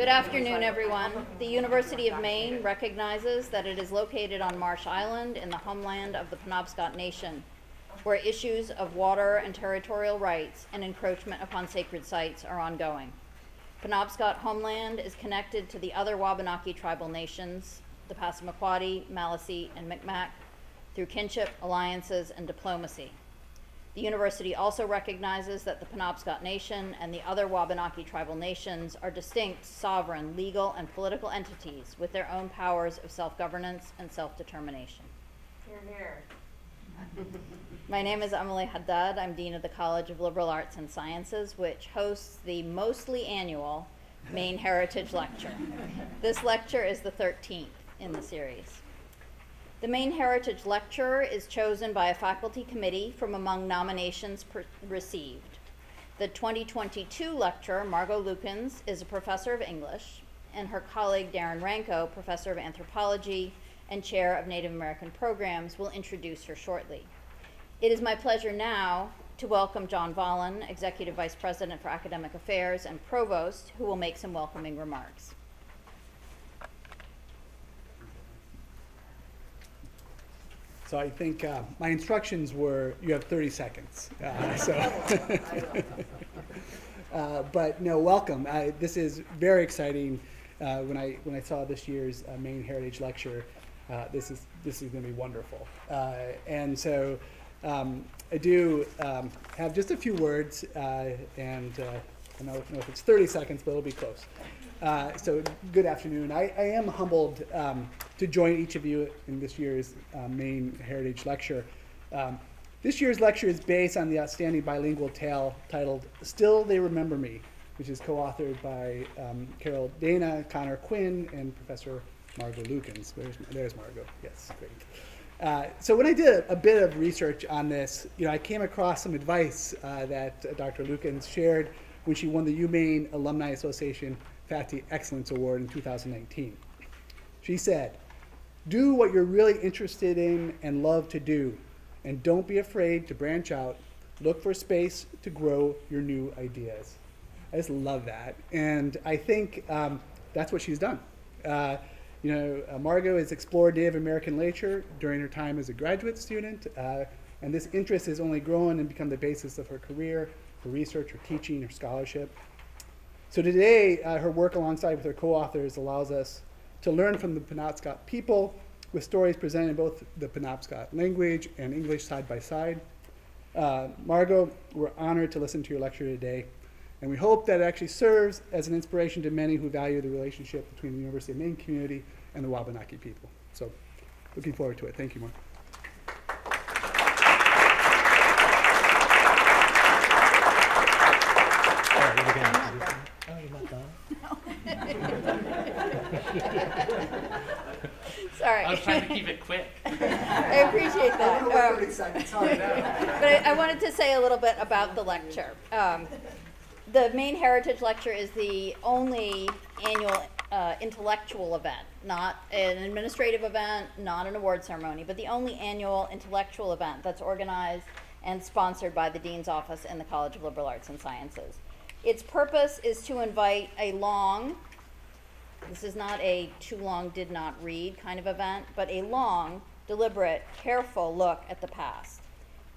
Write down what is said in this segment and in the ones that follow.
Good afternoon, everyone. The University of Maine recognizes that it is located on Marsh Island in the homeland of the Penobscot Nation, where issues of water and territorial rights and encroachment upon sacred sites are ongoing. Penobscot homeland is connected to the other Wabanaki tribal nations, the Passamaquoddy, Maliseet, and Micmac, through kinship, alliances, and diplomacy. The university also recognizes that the Penobscot Nation and the other Wabanaki tribal nations are distinct, sovereign, legal, and political entities with their own powers of self governance and self determination. My name is Emily Haddad. I'm Dean of the College of Liberal Arts and Sciences, which hosts the mostly annual Maine Heritage Lecture. This lecture is the 13th in the series. The Maine Heritage Lecturer is chosen by a faculty committee from among nominations received. The 2022 lecturer, Margo Lukens, is a professor of English, and her colleague Darren Ranco, professor of anthropology and chair of Native American programs, will introduce her shortly. It is my pleasure now to welcome John Volin, Executive Vice President for Academic Affairs and Provost, who will make some welcoming remarks. So I think uh, my instructions were you have 30 seconds. Uh, so, uh, but no, welcome. I, this is very exciting. Uh, when I when I saw this year's uh, Maine Heritage Lecture, uh, this is this is going to be wonderful. and so um, I do um, have just a few words, and I don't know if it's 30 seconds, but it'll be close. Uh, so good afternoon. I, I am humbled um, to join each of you in this year's uh, Maine Heritage Lecture. Um, this year's lecture is based on the outstanding bilingual tale titled Still They Remember Me, which is co-authored by um, Carol Dana, Conor Quinn, and Professor Margo Lukens. There's, there's Margo. Yes, great. Uh, so when I did a, a, bit of research on this, you know, I came across some advice uh, that Dr. Lukens shared when she won the UMaine Alumni Association Faculty Excellence Award in 2019. She said, Do what you're really interested in and love to do, and don't be afraid to branch out. Look for space to grow your new ideas. I just love that. And I think um, that's what she's done. Uh, you know, uh, Margo has explored Native American literature during her time as a graduate student, uh, and this interest has only grown and become the basis of her career, her research, her teaching, her scholarship. So today, uh, her work alongside with her co-authors allows us to learn from the Penobscot people with stories presented in both the Penobscot language and English side by side. Uh, Margo, we're honored to listen to your lecture today, and we hope that it actually serves as an inspiration to many who value the relationship between the University of Maine community and the Wabanaki people. So looking forward to it. Thank you, Mark. Sorry. I was trying to keep it quick. I appreciate that. Um, but I, I, wanted to say a little bit about the lecture. Um, the Maine Heritage Lecture is the only annual uh, intellectual event, not an administrative event, not an award ceremony, but the only annual intellectual event that's organized and sponsored by the Dean's Office and the College of Liberal Arts and Sciences. Its purpose is to invite a long, this is not a too long did not read kind of event, but a long, deliberate, careful look at the past.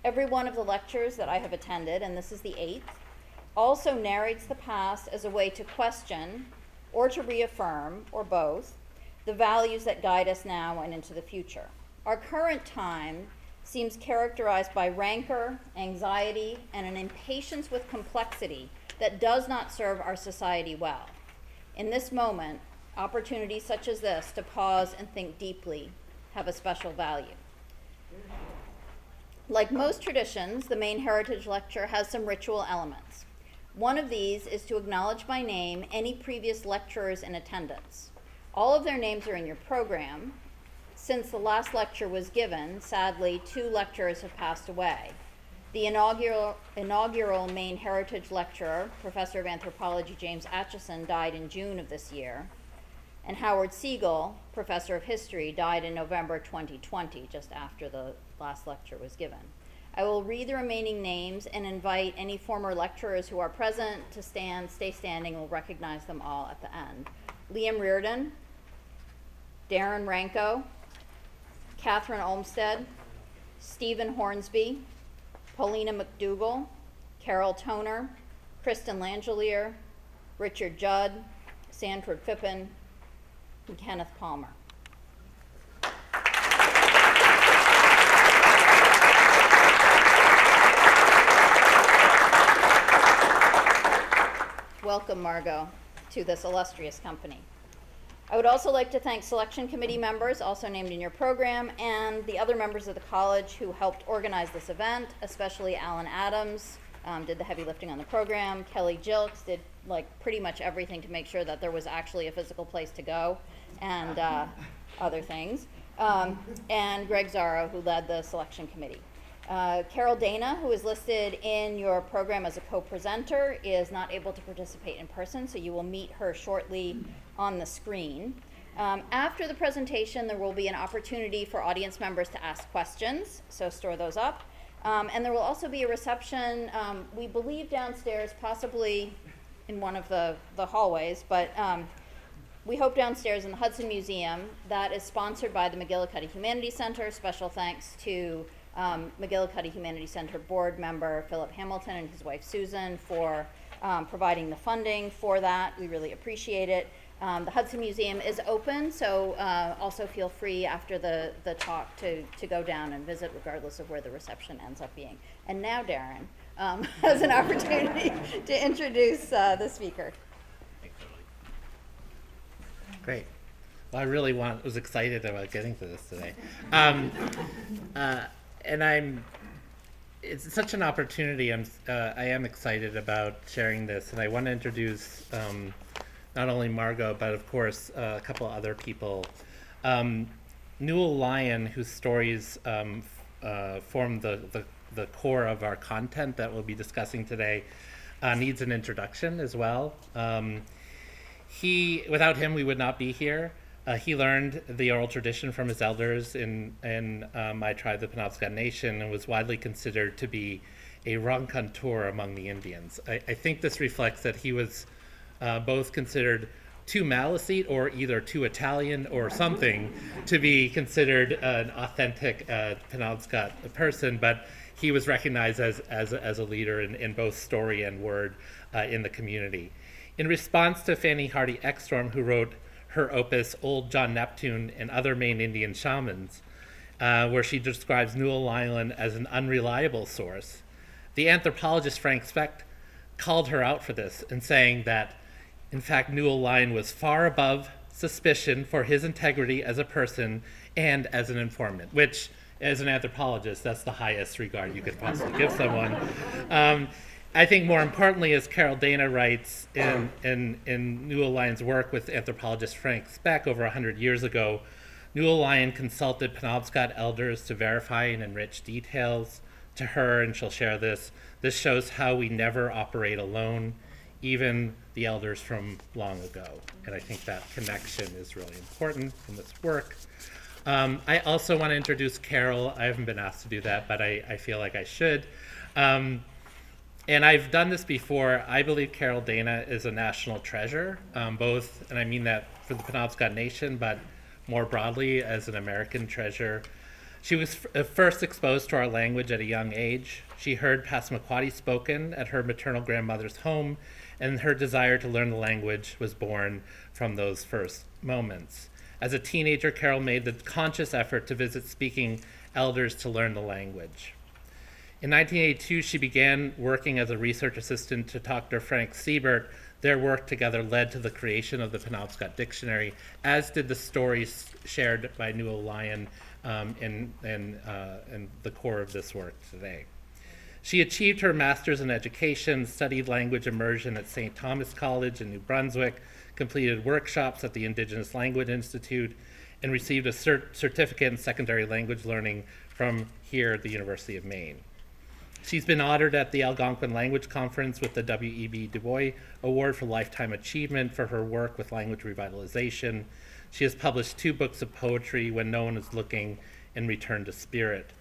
Every one of the lectures that I have attended, and this is the eighth, also narrates the past as a way to question or to reaffirm, or both, the values that guide us now and into the future. Our current time seems characterized by rancor, anxiety, and an impatience with complexity that does not serve our society well. In this moment, opportunities such as this to pause and think deeply have a special value. Like most traditions, the Maine Heritage Lecture has some ritual elements. One of these is to acknowledge by name any previous lecturers in attendance. All of their names are in your program. Since the last lecture was given, sadly, two lecturers have passed away. The inaugural, inaugural Maine Heritage Lecturer, Professor of Anthropology James Acheson, died in June of this year. And Howard Segal, Professor of History, died in November 2020, just after the last lecture was given. I will read the remaining names and invite any former lecturers who are present to stand, stay standing. We'll recognize them all at the end. Liam Riordan, Darren Ranco, Catherine Olmsted, Stephen Hornsby, Pauleena MacDougall, Carol Toner, Kristin Langellier, Richard Judd, Sanford Phippen, and Kenneth Palmer. Welcome, Margo, to this illustrious company. I would also like to thank selection committee members, also named in your program, and the other members of the college who helped organize this event, especially Alan Adams, um, did the heavy lifting on the program. Kelly Jilks did like pretty much everything to make sure that there was actually a physical place to go, and uh, other things. Um, and Greg Zaro, who led the selection committee. Uh, Carol Dana, who is listed in your program as a co-presenter, is not able to participate in person, so you will meet her shortly on the screen. Um, after the presentation, there will be an opportunity for audience members to ask questions, so store those up. Um, and there will also be a reception, um, we believe downstairs, possibly in one of the, the hallways, but um, we hope downstairs in the Hudson Museum. That is sponsored by the McGillicuddy Humanities Center. Special thanks to um, McGillicuddy Humanities Center board member Philip Hamilton and his wife Susan for um, providing the funding for that. We really appreciate it. Um, the Hudson Museum is open, so uh, also feel free after the, the talk to, to go down and visit regardless of where the reception ends up being. And now Darren um, has an opportunity to introduce uh, the speaker. Great. Well, I really want was excited about getting to this today, um, uh, and I'm. It's such an opportunity. I'm. Uh, I am excited about sharing this, and I want to introduce um, not only Margo, but of course uh, a couple other people. Um, Newell Lyon, whose stories um, uh, form the, the the core of our content that we'll be discussing today, uh, needs an introduction as well. Um, he without him we would not be here uh, he learned the oral tradition from his elders in in my tribe the penobscot nation and was widely considered to be a raconteur among the indians i, I think this reflects that he was uh, both considered too Maliseet or either too Italian or something to be considered an authentic uh, Penobscot person, but he was recognized as, as, as a leader in, in both story and word uh, in the community. In response to Fannie Hardy Eckstorm, who wrote her opus Old John Neptune and Other Maine Indian Shamans, uh, where she describes Newell Lyon as an unreliable source, the anthropologist Frank Speck called her out for this and saying that, in fact, Newell Lyon was far above suspicion for his integrity as a person and as an informant, which, as an anthropologist, that's the highest regard you could possibly give someone. Um, I think more importantly, as Carol Dana writes in, in, in Newell Lyon's work with anthropologist Frank Speck over 100 years ago, Newell Lyon consulted Penobscot elders to verify and enrich details to her, and she'll share this. This shows how we never operate alone, even the elders from long ago. And I think that connection is really important in this work. Um, I also want to introduce Carol. I haven't been asked to do that, but I, I feel like I should. Um, and I've done this before. I believe Carol Dana is a national treasure, um, both, and I mean that for the Penobscot Nation, but more broadly as an American treasure. She was uh, first exposed to our language at a young age. She heard Passamaquoddy spoken at her maternal grandmother's home, and her desire to learn the language was born from those first moments. As a teenager, Carol made the conscious effort to visit speaking elders to learn the language. In 1982, she began working as a research assistant to Dr. Frank Siebert. Their work together led to the creation of the Penobscot Dictionary, as did the stories shared by Newell Lyon um, in, in, uh, in the core of this work today. She achieved her master's in education, studied language immersion at St. Thomas College in New Brunswick, completed workshops at the Indigenous Language Institute, and received a cert- certificate in secondary language learning from here at the University of Maine. She's been honored at the Algonquin Language Conference with the W.E.B. Du Bois Award for Lifetime Achievement for her work with language revitalization. She has published two books of poetry, When No One Is Looking and Return to Spirit.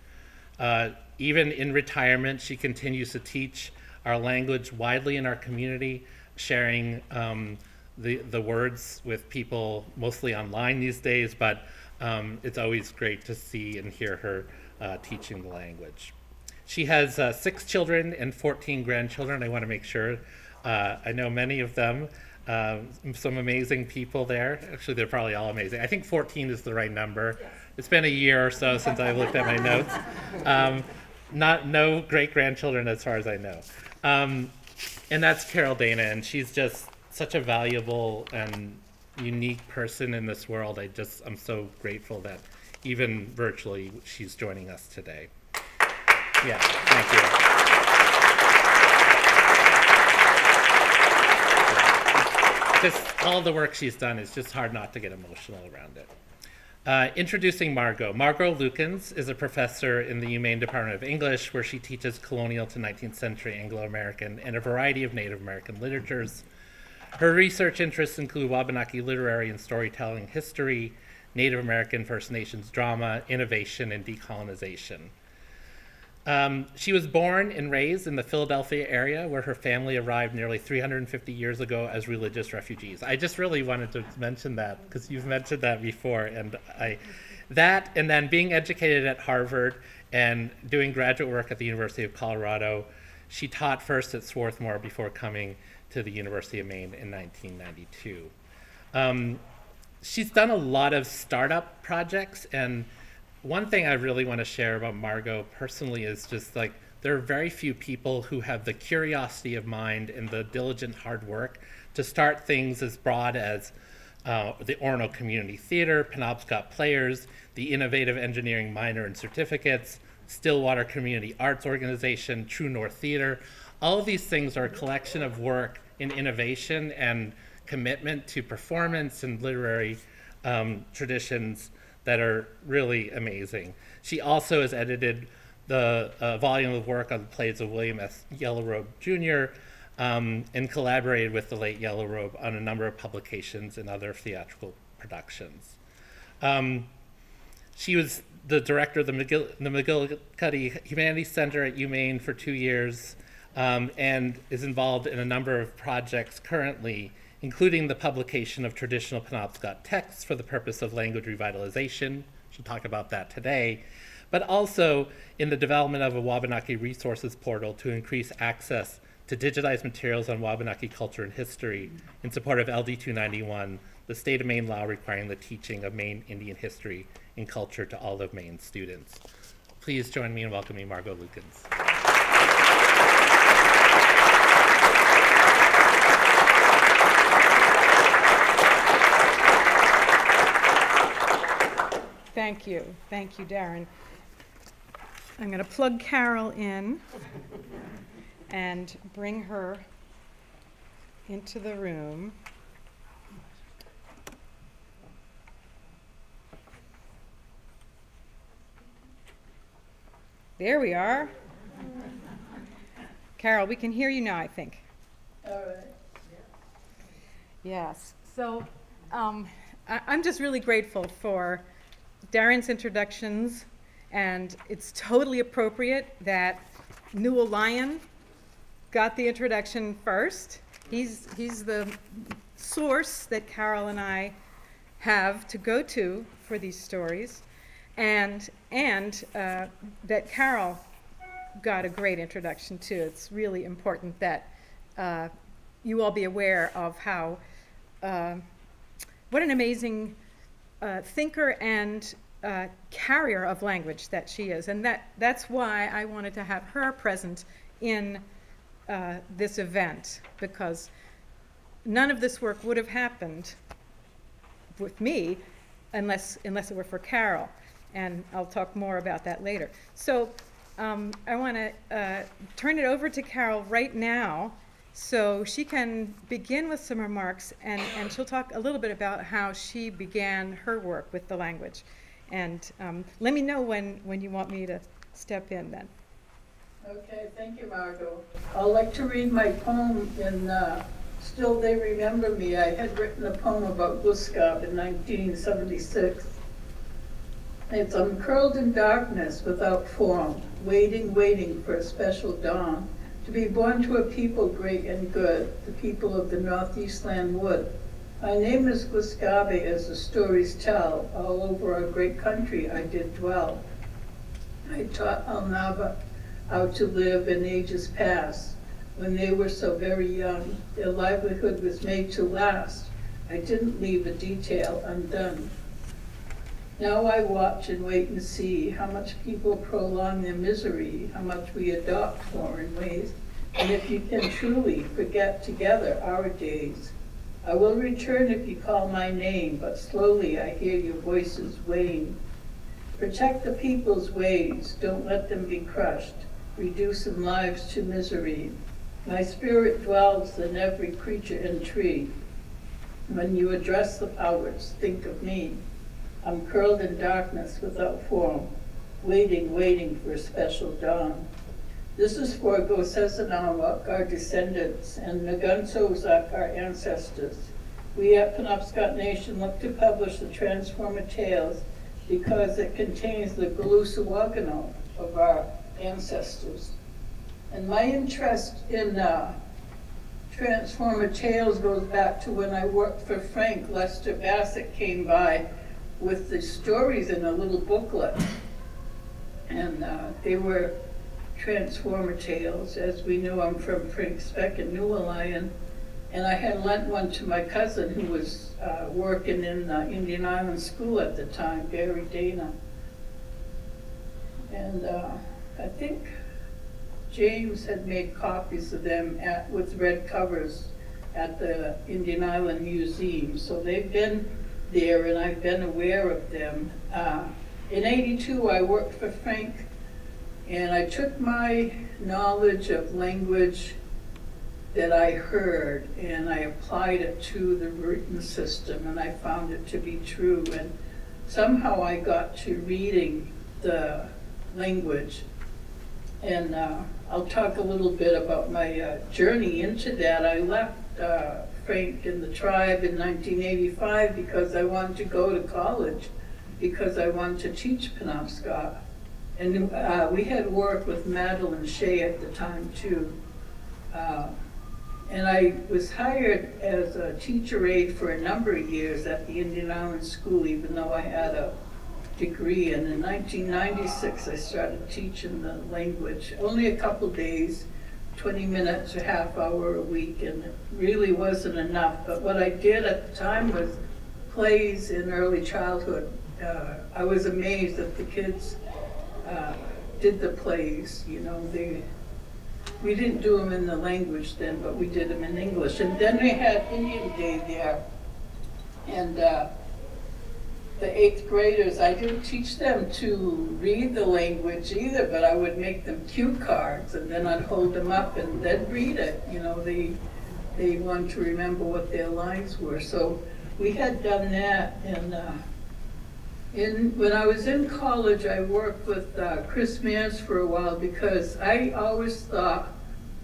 Uh, even in retirement, she continues to teach our language widely in our community, sharing um, the, the words with people mostly online these days, but um, it's always great to see and hear her uh, teaching the language. She has uh, six children and 14 grandchildren. I want to make sure. Uh, I know many of them. Um, some amazing people there. Actually, they're probably all amazing. I think 14 is the right number. It's been a year or so since I've looked at my notes. Um, not no great grandchildren as far as I know. Um, and that's Carol Dana, and she's just such a valuable and unique person in this world. I just I'm so grateful that even virtually she's joining us today. Yeah, thank you. Just all the work she's done is just hard not to get emotional around it. Uh, introducing Margo. Margo Lukens is a professor in the UMaine Department of English, where she teaches colonial to 19th century Anglo American and a variety of Native American literatures. Her research interests include Wabanaki literary and storytelling history, Native American First Nations drama, innovation, and decolonization. Um, she was born and raised in the Philadelphia area where her family arrived nearly 350 years ago as religious refugees. I just really wanted to mention that because you've mentioned that before, and I, that and then being educated at Harvard and doing graduate work at the University of Colorado. She taught first at Swarthmore before coming to the University of Maine in 1992. Um, she's done a lot of startup projects and one thing I really want to share about Margo personally is just like there are very few people who have the curiosity of mind and the diligent hard work to start things as broad as uh, the Orono Community Theater, Penobscot Players, the Innovative Engineering Minor and Certificates, Stillwater Community Arts Organization, True North Theater. All of these things are a collection of work in innovation and commitment to performance and literary um, traditions that are really amazing. She also has edited the uh, volume of work on the plays of William S. Yellow Robe Jr. Um, and collaborated with the late Yellow Robe on a number of publications and other theatrical productions. Um, she was the director of the, McGill- the McGillicuddy Humanities Center at UMaine for two years um, and is involved in a number of projects currently including the publication of traditional Penobscot texts for the purpose of language revitalization. She'll talk about that today. But also in the development of a Wabanaki resources portal to increase access to digitized materials on Wabanaki culture and history in support of LD 291, the state of Maine law requiring the teaching of Maine Indian history and culture to all of Maine students. Please join me in welcoming Margo Lukens. Thank you. Thank you, Darren. I'm going to plug Carol in and bring her into the room. There we are. Carol, we can hear you now, I think. All right. Yes. So um, I, I'm just really grateful for Darren's introductions, and it's totally appropriate that Newell Lyon got the introduction first. He's, he's the source that Carol and I have to go to for these stories, and, and uh, that Carol got a great introduction too. It's really important that uh, you all be aware of how, uh, what an amazing uh, thinker and uh, carrier of language that she is. And that, that's why I wanted to have her present in uh, this event, because none of this work would have happened with me unless, unless it were for Carol. And I'll talk more about that later. So um, I want to uh, turn it over to Carol right now so she can begin with some remarks and, and she'll talk a little bit about how she began her work with the language. And um, let me know when, when you want me to step in then. Okay, thank you, Margo. I'd like to read my poem in uh, Still They Remember Me. I had written a poem about Gluskabe in 1976. It's I'm curled in darkness without form, waiting, waiting for a special dawn, to be born to a people great and good, the people of the northeast land wood. My name is Gluskabe, as the stories tell, all over our great country I did dwell. I taught Alnaba how to live in ages past, when they were so very young, their livelihood was made to last. I didn't leave a detail undone. Now I watch and wait and see how much people prolong their misery, how much we adopt foreign ways, and if you can truly forget together our days. I will return if you call my name, but slowly I hear your voices wane. Protect the people's ways, don't let them be crushed, reducing lives to misery. My spirit dwells in every creature and tree. When you address the powers, think of me. I'm curled in darkness without form, waiting, waiting for a special dawn. This is for Gosesanamak, our descendants, and Nagunsozak, our ancestors. We at Penobscot Nation look to publish the Transformer Tales because it contains the Galusawagano of our ancestors. And my interest in uh, Transformer Tales goes back to when I worked for Frank. Lester Bassett came by with the stories in a little booklet. And uh, they were Transformer Tales. As we know, I'm from Frank Speck and Newell Lyon. And I had lent one to my cousin who was uh, working in uh, Indian Island School at the time, Barry Dana. And uh, I think James had made copies of them at, with red covers at the Indian Island Museum. So they've been there and I've been aware of them. Uh, in 82, I worked for Frank and I took my knowledge of language that I heard and I applied it to the written system and I found it to be true. And somehow I got to reading the language and uh, I'll talk a little bit about my uh, journey into that. I left uh, Frank and the tribe in 1985 because I wanted to go to college, because I wanted to teach Penobscot. And uh, we had worked with Madeline Shea at the time too. Uh, and I was hired as a teacher aide for a number of years at the Indian Island School, even though I had a degree. And in 1996, I started teaching the language, only a couple days, 20 minutes, a half hour a week, and it really wasn't enough. But what I did at the time was plays in early childhood. Uh, I was amazed that the kids uh, did the plays, you know, they, we didn't do them in the language then, but we did them in English. And then we had Indian Day there. And uh, the eighth graders, I didn't teach them to read the language either, but I would make them cue cards and then I'd hold them up and they'd read it. You know, they, they wanted to remember what their lines were. So we had done that and uh, in, when I was in college, I worked with uh, Chris Mans for a while because I always thought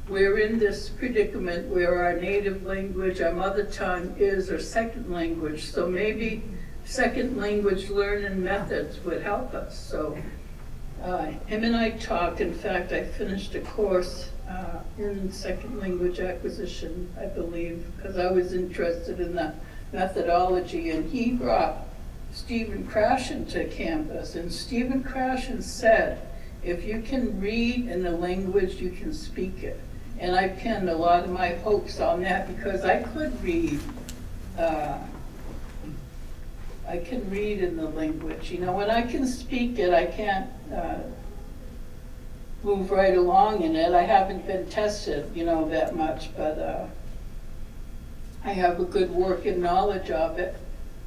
we're in this predicament where our native language, our mother tongue is our second language. So maybe second language learning methods would help us. So uh, him and I talked. In fact, I finished a course uh, in second language acquisition, I believe, because I was interested in the methodology. And he brought Stephen Krashen to campus. And Stephen Krashen said, if you can read in the language, you can speak it. And I pinned a lot of my hopes on that because I could read uh, I can read in the language. You know, when I can speak it, I can't uh, move right along in it. I haven't been tested, you know, that much, but uh, I have a good working knowledge of it.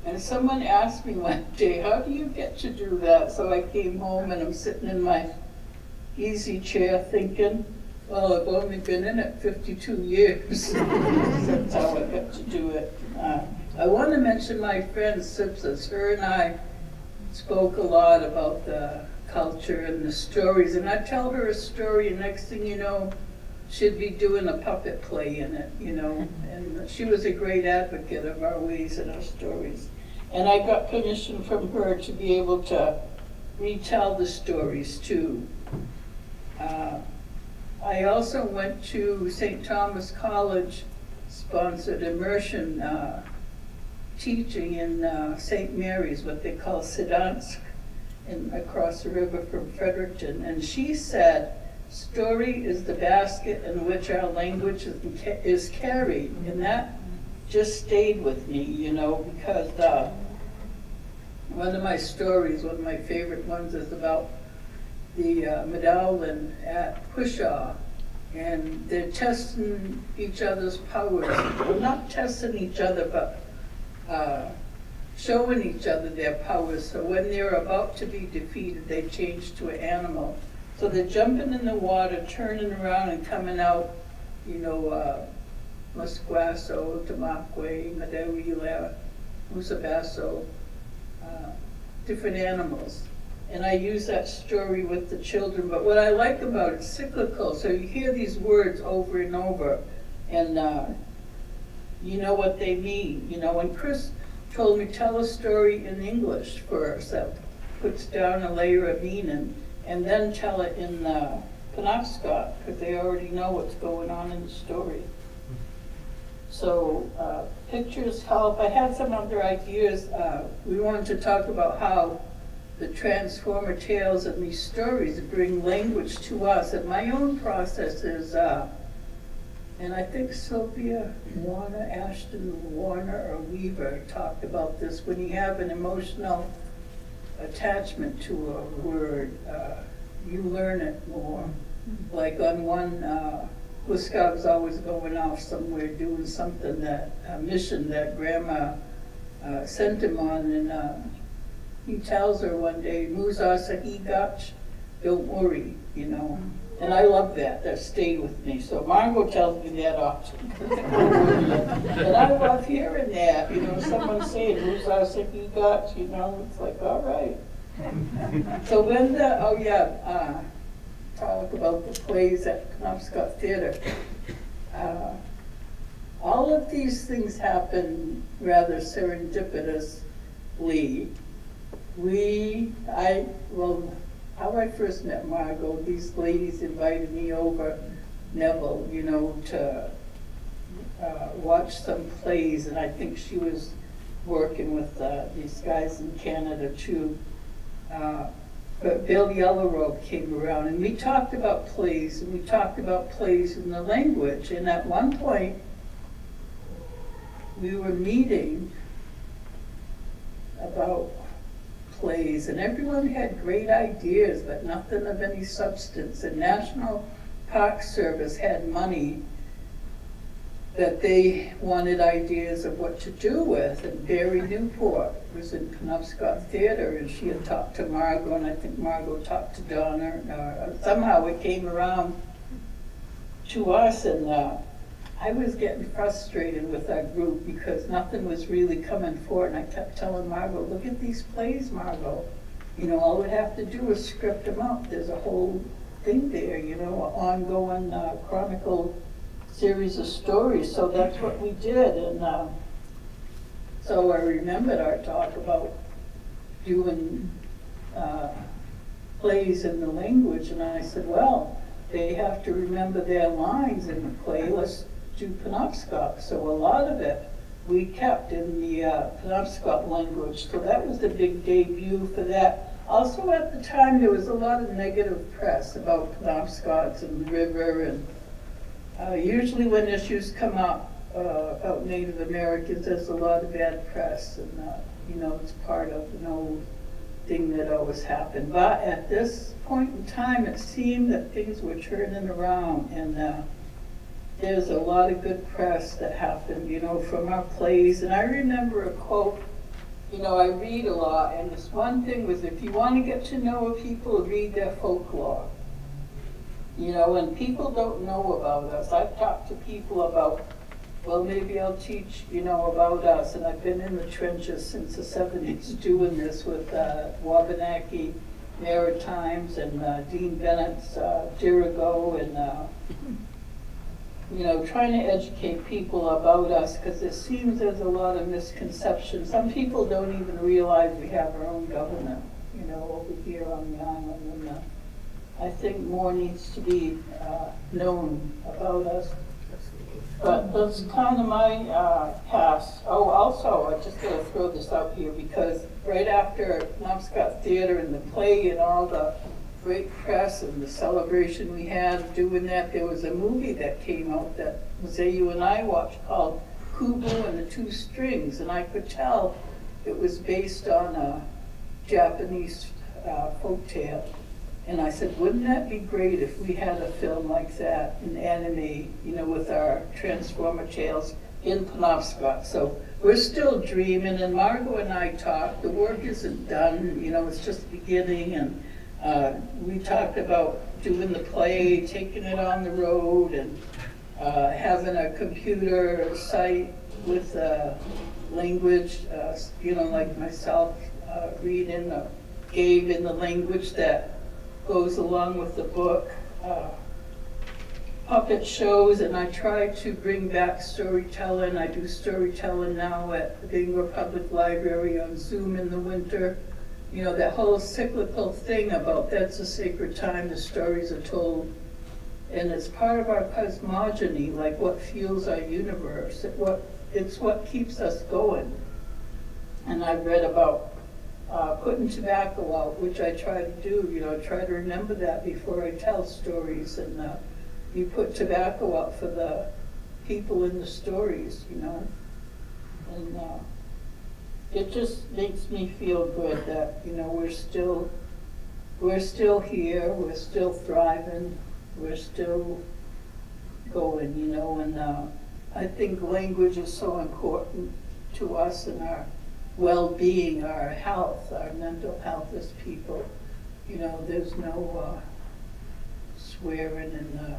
And someone asked me one day, how do you get to do that? So I came home and I'm sitting in my easy chair thinking, well, I've only been in it 52 years. That's how I got to do it. Uh, I want to mention my friend Sipsis. Her and I spoke a lot about the culture and the stories. And I tell her a story, and next thing you know, she'd be doing a puppet play in it, you know. And she was a great advocate of our ways and our stories. And I got permission from her to be able to retell the stories too. Uh, I also went to St. Thomas College sponsored immersion uh, teaching in uh, St. Mary's, what they call Sidansk, in, across the river from Fredericton. And she said, story is the basket in which our language is, is carried. And that just stayed with me, you know, because uh, one of my stories, one of my favorite ones is about the uh, medallion at Pushaw. And they're testing each other's powers. Well, not testing each other, but uh, showing each other their powers. So when they're about to be defeated, they change to an animal. So they're jumping in the water, turning around and coming out, you know, uh, Musquasso, Tamaqua, Madawila, Musabasso, uh, different animals. And I use that story with the children, but what I like about it's cyclical, so you hear these words over and over, and uh, you know what they mean. You know, when Chris told me, tell a story in English first, that puts down a layer of meaning, and then tell it in the Penobscot, because they already know what's going on in the story. So uh, pictures help. I had some other ideas. Uh, we wanted to talk about how the transformer tales and these stories bring language to us. And my own process is, uh, and I think Sylvia Warner, Ashton Warner or Weaver talked about this, when you have an emotional attachment to a word, uh, you learn it more. Like on one, uh, Huska was always going off somewhere doing something that, a mission that grandma uh, sent him on, and uh, he tells her one day, Musa Sahigach, don't worry, you know. And I love that, that stayed with me. So Margo tells me that often. and I love hearing that, you know, someone saying, Musa Sahigach, you know, it's like, all right. so Linda, oh yeah, uh, talk about the plays at Penobscot Theater. Uh, all of these things happen rather serendipitously. We, I, well, how I first met Margo, these ladies invited me over, Neville, you know, to uh, watch some plays, and I think she was working with uh, these guys in Canada too. Uh, but Bill Yellowrobe came around, and we talked about plays, and we talked about plays in the language, and at one point, we were meeting about plays, and everyone had great ideas, but nothing of any substance. And National Park Service had money that they wanted ideas of what to do with. And Barry Newport was in Penobscot Theater, and she had talked to Margo, and I think Margo talked to Donna. Uh, somehow it came around to us, and uh, I was getting frustrated with our group because nothing was really coming forward. And I kept telling Margo, look at these plays, Margo. You know, all we have to do is script them up. There's a whole thing there, you know, ongoing uh, chronicle series of stories. So that's what we did. And uh, so I remembered our talk about doing uh, plays in the language. And I said, well, they have to remember their lines in the play. Let's do Penobscot. So a lot of it we kept in the uh, Penobscot language. So that was the big debut for that. Also at the time, there was a lot of negative press about Penobscots and the river and uh, usually when issues come up uh, about Native Americans, there's a lot of bad press, and uh, you know it's part of an old thing that always happened. But at this point in time, it seemed that things were turning around, and uh, there's a lot of good press that happened, you know, from our plays. And I remember a quote. You know, I read a lot, and this one thing was if you want to get to know a people, read their folklore. You know, and people don't know about us. I've talked to people about, well, maybe I'll teach, you know, about us. And I've been in the trenches since the 70s doing this with uh, Wabanaki Maritimes and uh, Dean Bennett's uh, Dirigo and, uh, you know, trying to educate people about us because it seems there's a lot of misconceptions. Some people don't even realize we have our own government. you know, over here on the island. And uh, I think more needs to be uh, known about us. But that's kind of my uh, past. Oh, also, I just gotta throw this out here because right after Penobscot Theater and the play and all the great press and the celebration we had doing that, there was a movie that came out that Jose, you and I watched called Kubo and the Two Strings, and I could tell it was based on a Japanese uh, folk tale. And I said, wouldn't that be great if we had a film like that, an anime, you know, with our Transformer tales in Penobscot? So we're still dreaming, and Margo and I talked. The work isn't done, you know, it's just beginning. And uh, we talked about doing the play, taking it on the road, and uh, having a computer site with uh, language, uh, you know, like myself uh, reading or Gabe in the language that goes along with the book. Uh, puppet shows, and I try to bring back storytelling. I do storytelling now at the Bangor Public Library on Zoom in the winter. You know, that whole cyclical thing about that's a sacred time, the stories are told. And it's part of our cosmogony, like what fuels our universe. It what, it's what keeps us going. And I've read about uh, putting tobacco out, which I try to do, you know, try to remember that before I tell stories. And uh, you put tobacco out for the people in the stories, you know. And uh, it just makes me feel good that, you know, we're still, we're still here, we're still thriving, we're still going, you know, and uh, I think language is so important to us and our well-being, our health, our mental health as people. You know, there's no uh, swearing and uh,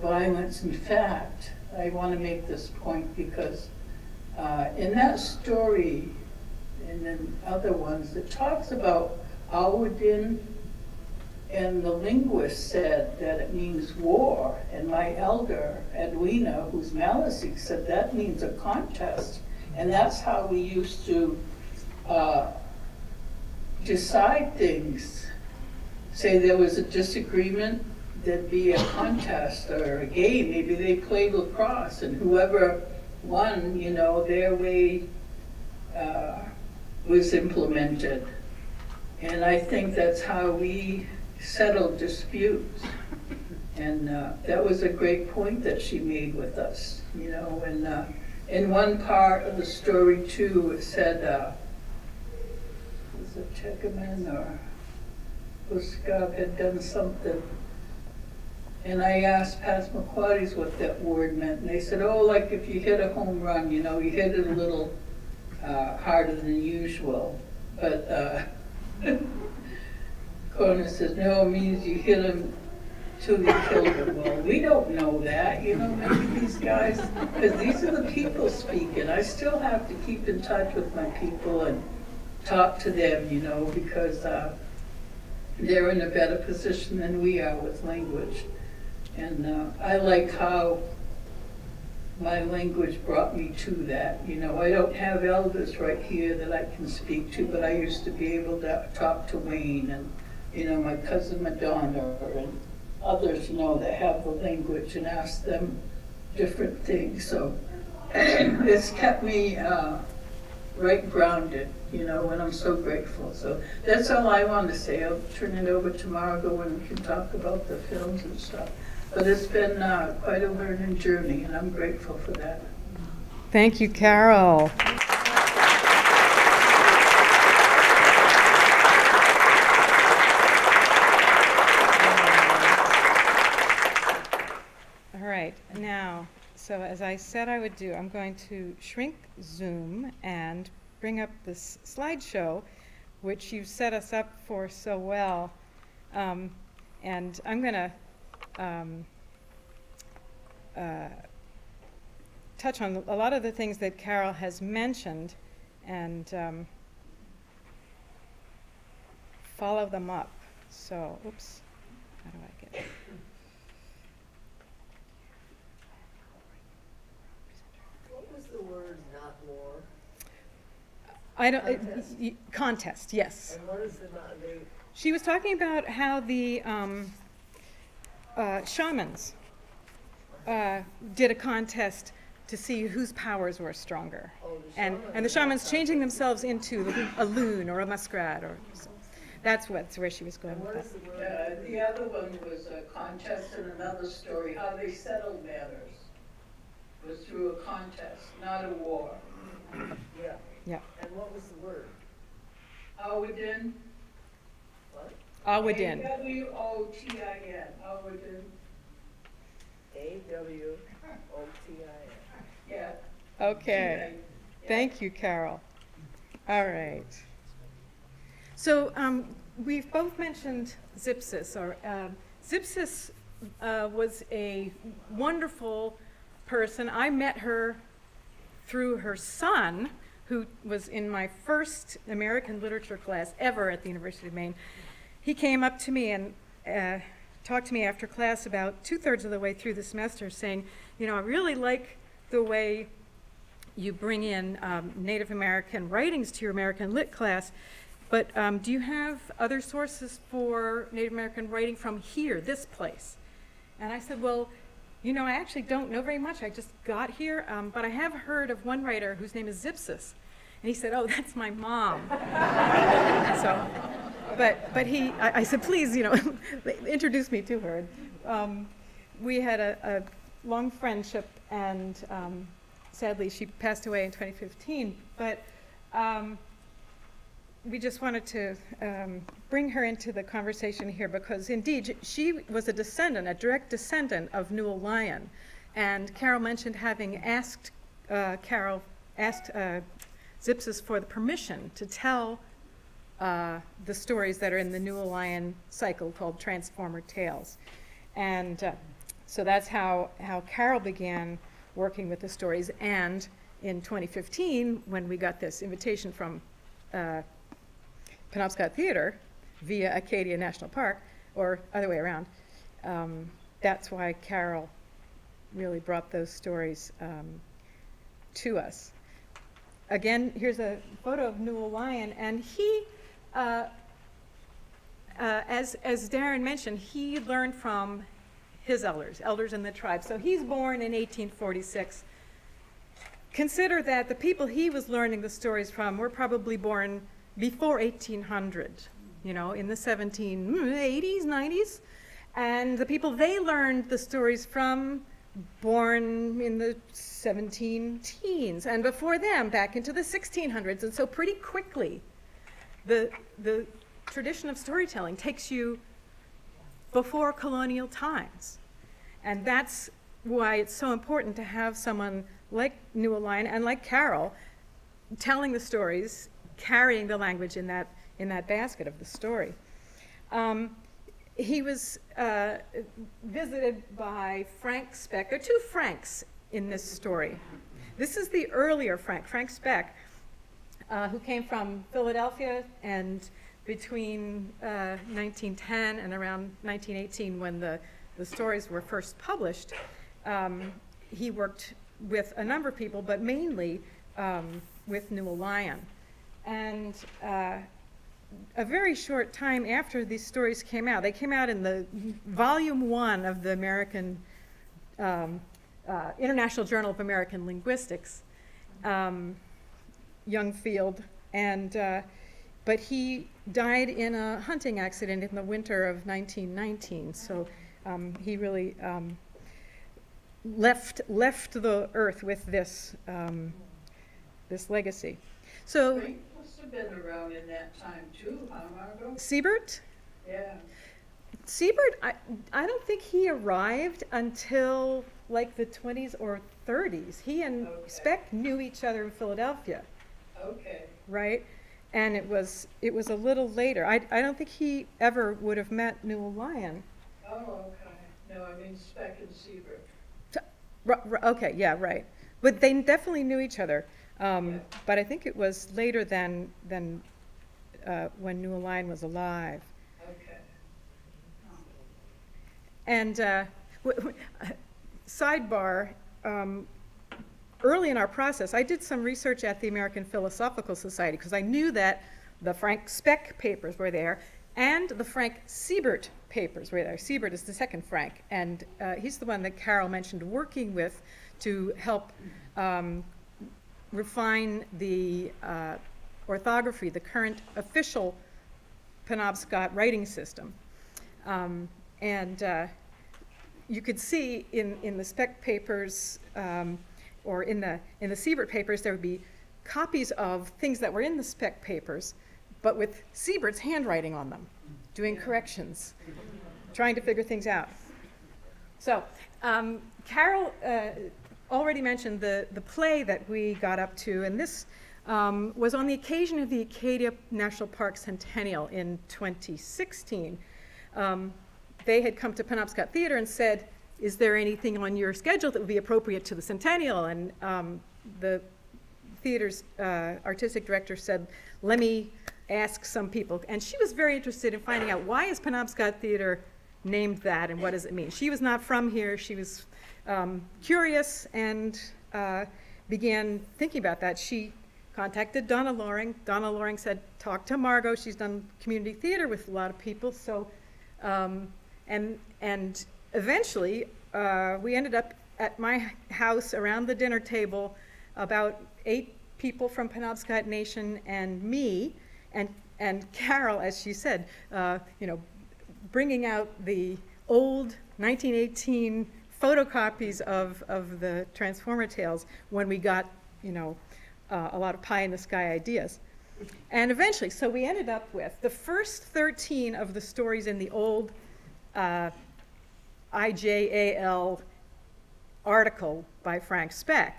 violence. In fact, I want to make this point because uh, in that story, and in other ones, it talks about Awudin, and the linguist said that it means war, and my elder, Edwina, who's Maliseet, said that means a contest. And that's how we used to uh, decide things. Say there was a disagreement, there'd be a contest or a game. Maybe they played lacrosse, and whoever won, you know, their way uh, was implemented. And I think that's how we settled disputes. And uh, that was a great point that she made with us, you know, and uh, in one part of the story too, it said, uh, was it Checkerman or Uskov had done something. And I asked Passamaquoddies what that word meant, and they said, oh, like if you hit a home run, you know, you hit it a little uh, harder than usual. But uh, Conor says, no, it means you hit him till you kill them. Well, we don't know that, you know, maybe these guys, because these are the people speaking. I still have to keep in touch with my people and talk to them, you know, because uh, they're in a better position than we are with language. And uh, I like how my language brought me to that. You know, I don't have elders right here that I can speak to, but I used to be able to talk to Wayne and, you know, my cousin Madonna and others, you know, that have the language and ask them different things. So it's kept me uh, right grounded, you know, and I'm so grateful. So that's all I want to say. I'll turn it over to Margo and we can talk about the films and stuff. But it's been uh, quite a learning journey, and I'm grateful for that. Thank you, Carol. All right, now, so as I said I would do, I'm going to shrink Zoom and bring up this slideshow, which you set us up for so well. Um, and I'm going to um, uh, touch on a lot of the things that Carol has mentioned and um, follow them up. So, oops, how do I get? What was the word not more? I don't, it- y- contest, yes. And what is the, no- the, She was talking about how the um, uh, shamans uh, did a contest to see whose powers were stronger. oh, the And, and the shamans changing themselves into the- a loon or a muskrat or, that's what's where she was going with that. the Uh, the other one was a contest and another story, how they settled matters. Was through a contest, not a war. Yeah. Yeah. And what was the word? Awardin. Awadin. W O T I N, Awardin, A W O T I N. yeah. Okay. Yeah. Thank you, Carol. All right. So um, we've both mentioned Zipsis. Or um, Zipsis uh, was a wonderful person. I met her through her son, who was in my first American literature class ever at the University of Maine. He came up to me and uh, talked to me after class about two thirds of the way through the semester, saying, "You know, I really like the way." you bring in um, Native American writings to your American Lit class, but um, do you have other sources for Native American writing from here, this place? And I said, well, you know, I actually don't know very much. I just got here, um, but I have heard of one writer whose name is Zipsis. And he said, oh, that's my mom. so, but, but he, I, I said, please, you know, introduce me to her. Um, we had a, a long friendship, and um, sadly, she passed away in 2015. But um, we just wanted to um, bring her into the conversation here because, indeed, she was a descendant, a direct descendant of Newell Lyon. And Carol mentioned having asked uh, Carol, asked uh, Zipsis for the permission to tell uh, the stories that are in the Newell Lyon cycle called Transformer Tales. And uh, so that's how, how Carol began working with the stories. And in 2015, when we got this invitation from uh, Penobscot Theater via Acadia National Park, or other way around, um, that's why Carol really brought those stories um, to us. Again, here's a photo of Newell Lyon, and he, uh, uh, as, as Darren mentioned, he learned from his elders, elders in the tribe. So he's born in 1846. Consider that the people he was learning the stories from were probably born before 1800, you know, in the 1780s, 90s. And the people they learned the stories from born in the 17 teens and before them back into the 1600s. And so pretty quickly, the, the tradition of storytelling takes you before colonial times. And that's why it's so important to have someone like Newell Lyon and like Carol telling the stories, carrying the language in that, in that basket of the story. Um, he was uh, visited by Frank Speck. There are two Franks in this story. This is the earlier Frank, Frank Speck, uh, who came from Philadelphia and between uh, 1910 and around 1918 when the, the stories were first published, um, he worked with a number of people, but mainly um, with Newell Lyon. And uh, a very short time after these stories came out, they came out in the volume one of the American um, uh, International Journal of American Linguistics, um, young field, and uh, but he died in a hunting accident in the winter of 1919. So um, he really um, left left the earth with this um, this legacy. So Frank must have been around in that time too, huh, Margo? Siebert, Yeah. Siebert, I, I don't think he arrived until like the 20s or 30s. He and Okay. Speck knew each other in Philadelphia, Okay. right? And it was it was a little later. I, I don't think he ever would have met Newell Lyon. Oh, okay. No, I mean Speck and Siebert. Okay, yeah, right. But they definitely knew each other. Um, Yeah. But I think it was later than than uh, when Newell Lyon was alive. Okay. And uh, w- w- sidebar, um, early in our process, I did some research at the American Philosophical Society because I knew that the Frank Speck papers were there and the Frank Siebert papers were there. Siebert is the second Frank, and uh, he's the one that Carol mentioned working with to help um, refine the uh, orthography, the current official Penobscot writing system. Um, and uh, you could see in, in the Speck papers um, or in the, in the Siebert papers, there would be copies of things that were in the Speck papers, but with Siebert's handwriting on them, doing corrections, trying to figure things out. So, um, Carol uh, already mentioned the, the play that we got up to, and this um, was on the occasion of the Acadia National Park Centennial in 2016. Um, they had come to Penobscot Theater and said, is there anything on your schedule that would be appropriate to the centennial? And um, the theater's uh, artistic director said, let me ask some people. And she was very interested in finding out why is Penobscot Theater named that and what does it mean? She was not from here. She was um, curious and uh, began thinking about that. She contacted Donna Loring. Donna Loring said, talk to Margo. She's done community theater with a lot of people. So, um, and, and eventually, uh, we ended up at my house around the dinner table, about eight people from Penobscot Nation and me, and, and Carol, as she said, uh, you know, bringing out the old 1918 photocopies of, of the Transformer Tales when we got, you know, uh, a lot of pie in the sky ideas. And eventually, so we ended up with the first 13 of the stories in the old uh, IJAL article by Frank Speck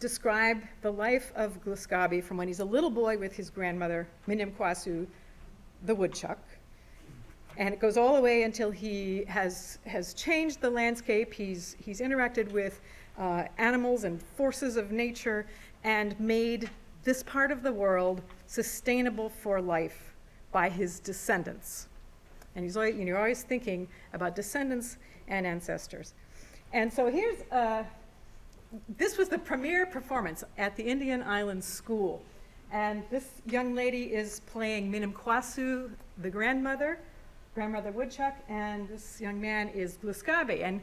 describe the life of Gluskabe from when he's a little boy with his grandmother, Minim Kwasu, the woodchuck. And it goes all the way until he has, has changed the landscape. He's, he's interacted with uh, animals and forces of nature and made this part of the world sustainable for life by his descendants. And you're always thinking about descendants and ancestors. And so here's, uh, this was the premiere performance at the Indian Island School. And this young lady is playing Minim Kwasu, the grandmother, grandmother woodchuck, and this young man is Gluskabe. And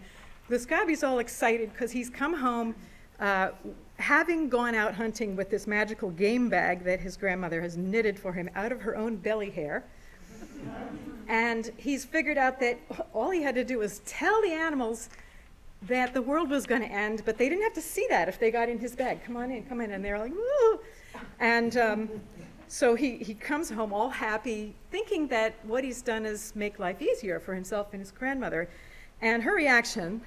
Gluskabe's all excited because he's come home uh, having gone out hunting with this magical game bag that his grandmother has knitted for him out of her own belly hair. And he's figured out that all he had to do was tell the animals that the world was going to end, but they didn't have to see that if they got in his bag. Come on in, come in. And they're like. And um, so he, he comes home all happy, thinking that what he's done is make life easier for himself and his grandmother. And her reaction,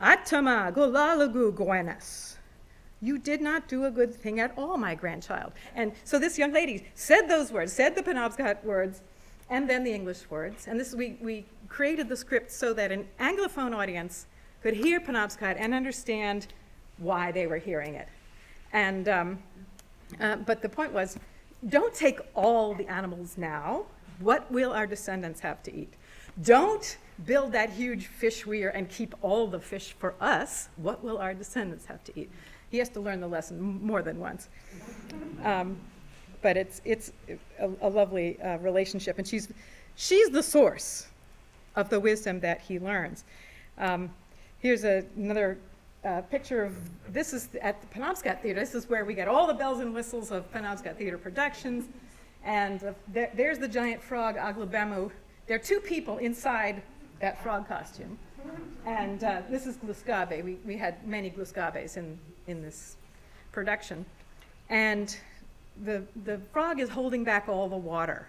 Atama golalagu guenas. You did not do a good thing at all, my grandchild. And so this young lady said those words, said the Penobscot words, and then the English words. And this we, we created the script so that an Anglophone audience could hear Penobscot and understand why they were hearing it. And, um, uh, but the point was, don't take all the animals now. What will our descendants have to eat? Don't build that huge fish weir and keep all the fish for us. What will our descendants have to eat? He has to learn the lesson more than once. Um, but it's, it's a, a lovely uh, relationship, and she's, she's the source of the wisdom that he learns. Um, here's a, another uh, picture of this is at the Penobscot Theater. This is where we get all the bells and whistles of Penobscot Theater productions. And uh, there, there's the giant frog, Aglubemu. There are two people inside that frog costume. And uh, this is Gluskabe. We, we had many Gluskabes in, in this production. And the, the frog is holding back all the water,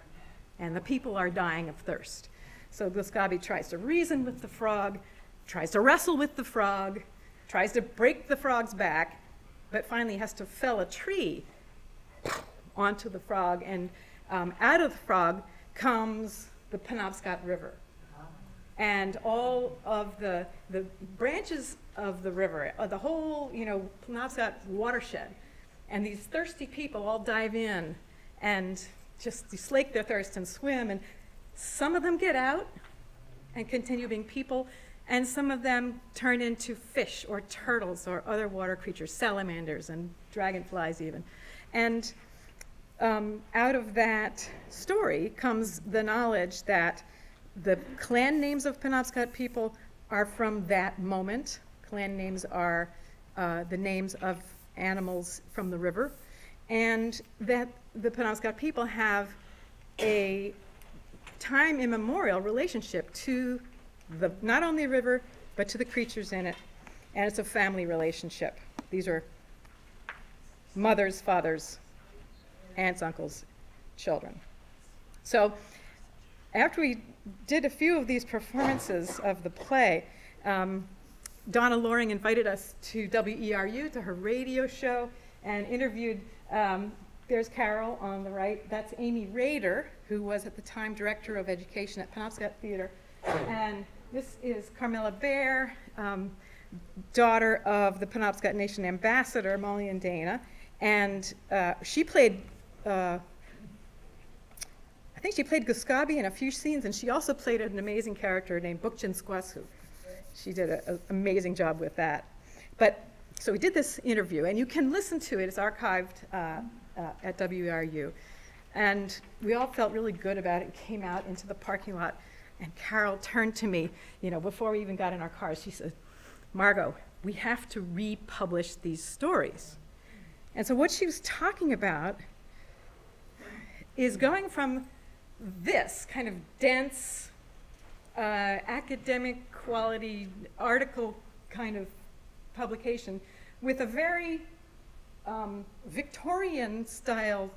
and the people are dying of thirst. So Gluskabe tries to reason with the frog, tries to wrestle with the frog, tries to break the frog's back, but finally has to fell a tree onto the frog, and um, out of the frog comes the Penobscot River. And all of the, the branches of the river, uh, the whole, you know, Penobscot watershed, and these thirsty people all dive in and just slake their thirst and swim, and some of them get out and continue being people, and some of them turn into fish or turtles or other water creatures, salamanders and dragonflies even. And um, out of that story comes the knowledge that the clan names of Penobscot people are from that moment. Clan names are uh, the names of animals from the river, and that the Penobscot people have a time immemorial relationship to the, not only the river, but to the creatures in it, and it's a family relationship. These are mothers, fathers, aunts, uncles, children. So after we did a few of these performances of the play, um, Donna Loring invited us to WERU, to her radio show, and interviewed, um, there's Carol on the right, that's Amy Rader, who was at the time Director of Education at Penobscot Theater, and this is Carmela Bear, um, daughter of the Penobscot Nation Ambassador, Maulian Dana, and uh, she played uh, I think she played Gluskabe in a few scenes, and she also played an amazing character named Bukchin Squasu. She did an amazing job with that. But so we did this interview, and you can listen to it. It's archived uh, uh, at WRU. And we all felt really good about it. It came out into the parking lot, and Carol turned to me, you know, before we even got in our cars. She said, Margo, we have to republish these stories. And so what she was talking about is going from this kind of dense, uh, academic quality article kind of publication with a very um, Victorian style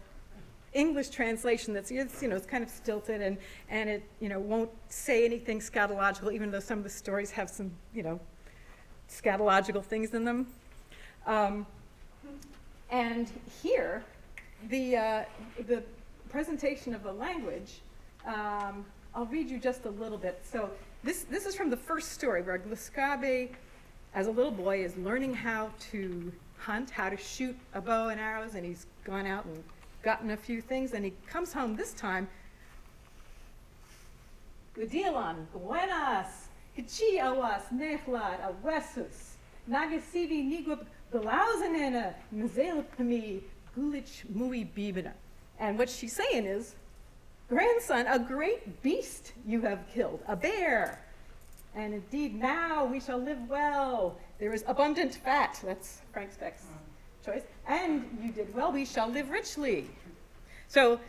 English translation that's you know it's kind of stilted and and it you know won't say anything scatological even though some of the stories have some you know scatological things in them. Um, and here, the uh, the presentation of the language, um, I'll read you just a little bit. So this, this is from the first story where Gluskabe, as a little boy, is learning how to hunt, how to shoot a bow and arrows, and he's gone out and gotten a few things, and he comes home this time. Gudilan, buenas, kichiawas, nechlad, awesus, nagasivi nigub, galauzenena, mzelpami, gulich mui bibina. And what she's saying is, grandson, a great beast you have killed, a bear. And indeed, now we shall live well. There is abundant fat. That's Frank Speck's choice. And you did well. We shall live richly. So,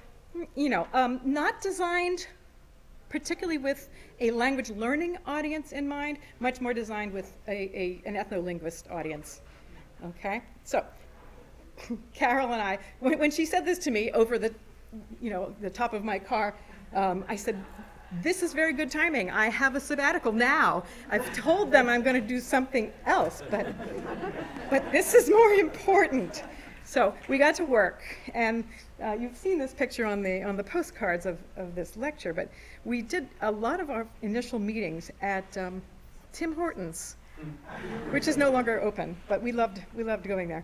you know, um, not designed particularly with a language learning audience in mind, much more designed with a, a, an ethnolinguist audience. Okay? So, Carol and I, when, when, she said this to me over the, you know, the top of my car, um, I said, this is very good timing. I have a sabbatical now. I've told them I'm going to do something else, but, but this is more important. So we got to work, and uh, you've seen this picture on the on the postcards of, of this lecture. But we did a lot of our initial meetings at um, Tim Hortons, which is no longer open, but we loved we loved going there.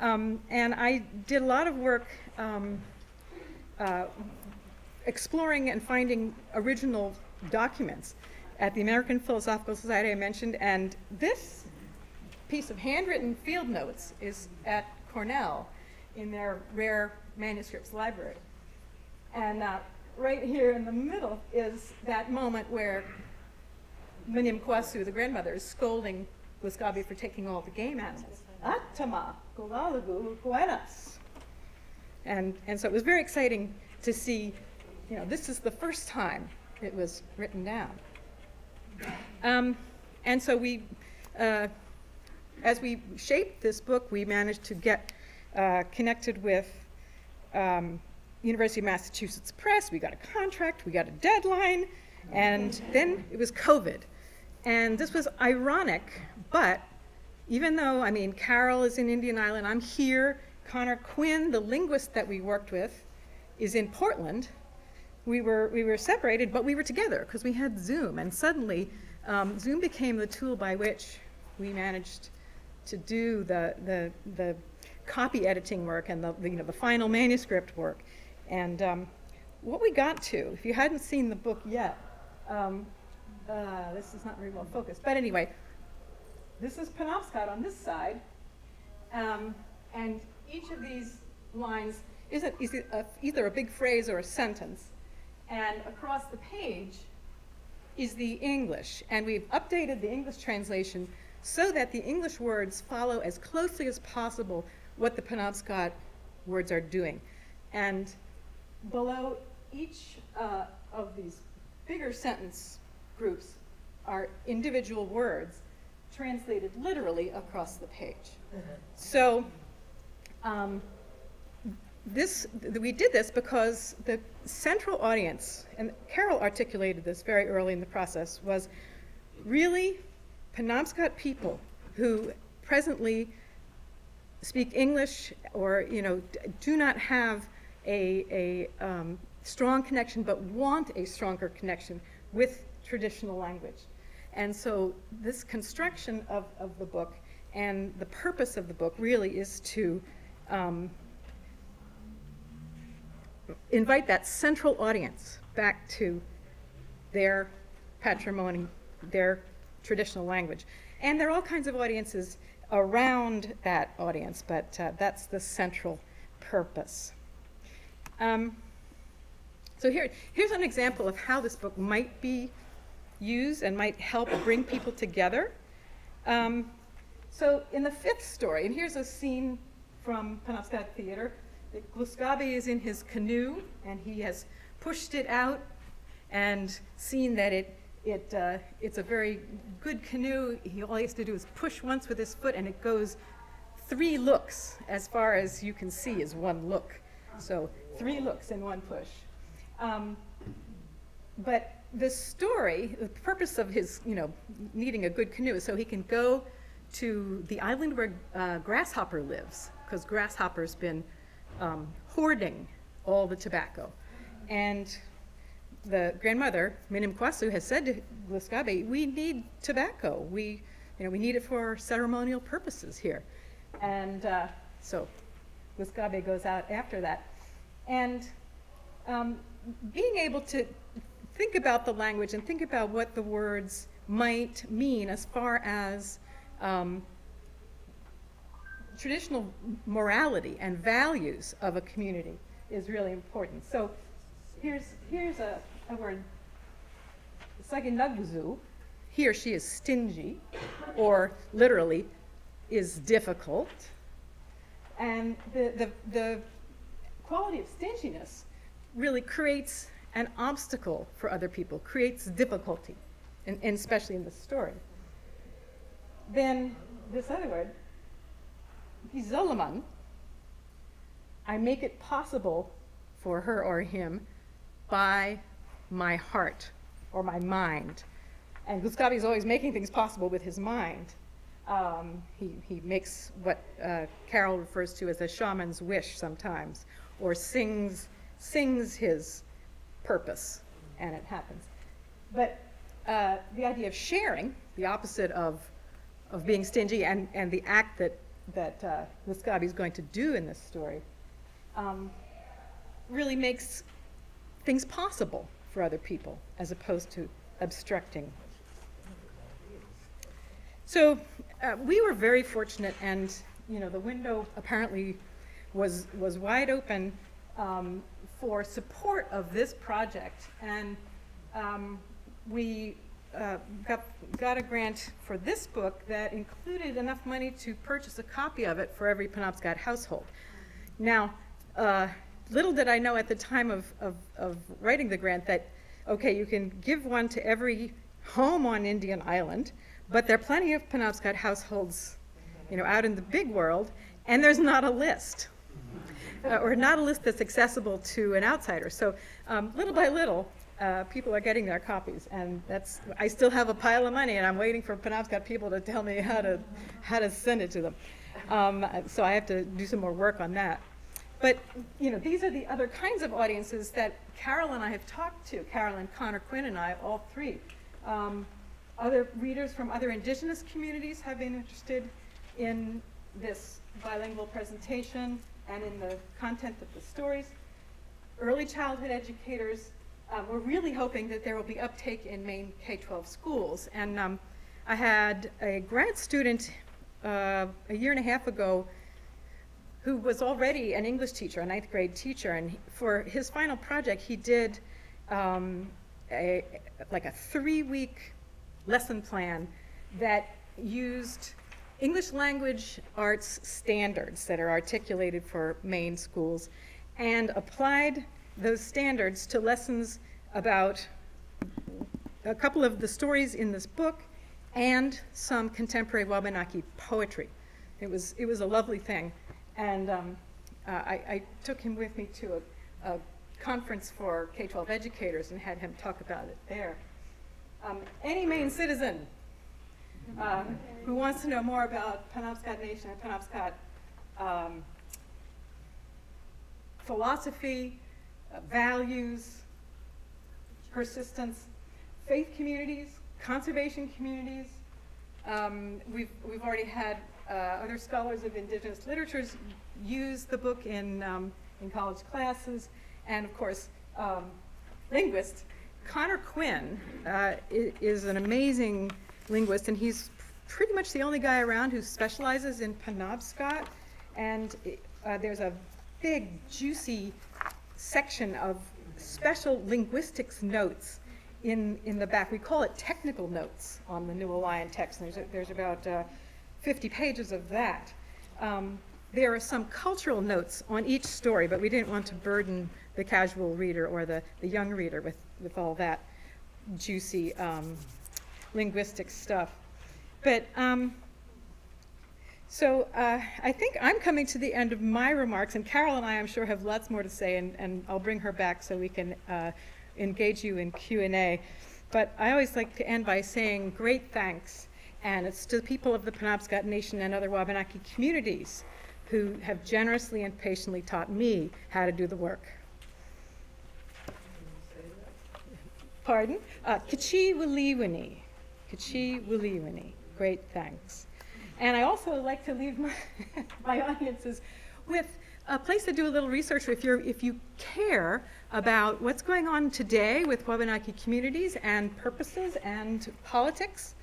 Um, and I did a lot of work um, uh, exploring and finding original documents at the American Philosophical Society I mentioned, and this piece of handwritten field notes is at Cornell in their rare manuscripts library. And uh, right here in the middle is that moment where Minim Kwasu, the grandmother, is scolding Gluskabe for taking all the game animals. Atama, Kulalagu, Kuenas. And, and so it was very exciting to see, you know, this is the first time it was written down. Um, and so we, uh, as we shaped this book, we managed to get uh, connected with um, University of Massachusetts Press. We got a contract, we got a deadline, and then it was COVID. And this was ironic, but even though, I mean, Carol is in Indian Island, I'm here, Conor Quinn, the linguist that we worked with, is in Portland. We were, we were separated, but we were together because we had Zoom. And suddenly, um, Zoom became the tool by which we managed to do the, the, the copy editing work and the, the, you know, the final manuscript work. And um, what we got to, if you hadn't seen the book yet, um, uh, this is not very well focused, but anyway, this is Penobscot on this side, um, and each of these lines is, a, is a, either a big phrase or a sentence, and across the page is the English, and we've updated the English translation so that the English words follow as closely as possible what the Penobscot words are doing. And below each uh, of these bigger sentence groups are individual words translated literally across the page. So um, this, th- we did this because the central audience, and Carol articulated this very early in the process, was really Penobscot people who presently speak English or, you know, do not have a, a um, strong connection, but want a stronger connection with traditional language. And so this construction of, of the book and the purpose of the book really is to um, invite that central audience back to their patrimony, their traditional language. And there are all kinds of audiences around that audience, but uh, that's the central purpose. Um, so here, here's an example of how this book might be used and might help bring people together. Um, so in the fifth story, and here's a scene from Penobscot Theater. Gluskabe is in his canoe, and he has pushed it out and seen that it, it, uh, it's a very good canoe. He, all he has to do is push once with his foot, and it goes three looks as far as you can see is one look. So three looks in one push. Um, but the story, the purpose of his, you know, needing a good canoe is so he can go to the island where uh, Grasshopper lives, because Grasshopper's been um, hoarding all the tobacco. And the grandmother, Minim Kwasu, has said to Gluskabe, we need tobacco. We, you know, we need it for ceremonial purposes here. And uh, so Gluskabe goes out after that. And um, being able to think about the language and think about what the words might mean as far as um, traditional morality and values of a community is really important. So here's, here's a, a word, Saginagbuzu. He or she is stingy, or literally is difficult. And the, the, the quality of stinginess really creates an obstacle for other people, creates difficulty, and, and especially in the story. Then this other word, Gizolaman, I make it possible for her or him by my heart or my mind. And Gluskabe is always making things possible with his mind. Um, he, he makes what uh, Carol refers to as a shaman's wish sometimes, or sings, sings his purpose, and it happens. But uh, the idea of sharing, the opposite of, of being stingy, and, and the act that, that uh, Gluskabe is going to do in this story, um, really makes things possible for other people as opposed to obstructing. So uh, we were very fortunate, and you know the window apparently was was wide open um, for support of this project, and um, we uh, got, got a grant for this book that included enough money to purchase a copy of it for every Penobscot household. Now, uh, little did I know at the time of, of, of writing the grant that, okay, you can give one to every home on Indian Island, but there are plenty of Penobscot households, you know, out in the big world, and there's not a list uh, or not a list that's accessible to an outsider. So um, little by little, uh, people are getting their copies, and that's. I still have a pile of money, and I'm waiting for Penobscot people to tell me how to how to send it to them. Um, so I have to do some more work on that. But you know, these are the other kinds of audiences that Carol and I have talked to. Carol and Conor Quinn and I, all three. Um, other readers from other indigenous communities have been interested in this bilingual presentation and in the content of the stories. Early childhood educators uh, we're really hoping that there will be uptake in Maine K-12 schools. And um, I had a grad student uh, a year and a half ago who was already an English teacher, a ninth grade teacher, and he- for his final project, he did um, a, like a three-week lesson plan that used English language arts standards that are articulated for Maine schools and applied those standards to lessons about a couple of the stories in this book and some contemporary Wabanaki poetry. It was, it was a lovely thing. And um, uh, I, I took him with me to a, a conference for K-12 educators and had him talk about it there. Um, any Maine citizen uh, who wants to know more about Penobscot Nation and Penobscot um, philosophy, values, persistence, faith communities, conservation communities. Um, we've, we've already had uh, other scholars of indigenous literatures use the book in, um, in college classes, and of course, um, linguists. Conor Quinn uh, is an amazing linguist, and he's pretty much the only guy around who specializes in Penobscot. And uh, there's a big, juicy section of special linguistics notes in, in the back. We call it technical notes on the Newell Lyon text. And there's, a- there's about uh, 50 pages of that. Um, there are some cultural notes on each story, but we didn't want to burden the casual reader or the, the young reader with, with all that juicy um, linguistic stuff. But um, so uh, I think I'm coming to the end of my remarks, and Carol and I, I'm sure, have lots more to say, and, and I'll bring her back so we can uh, engage you in Q&A. But I always like to end by saying great thanks, and it's to the people of the Penobscot Nation and other Wabanaki communities who have generously and patiently taught me how to do the work. Pardon? Uh, Kachi Wiliwini. Kachi Wiliwini. Great thanks. And I also like to leave my, my audiences with a place to do a little research if, you're, if you care about what's going on today with Wabanaki communities and purposes and politics.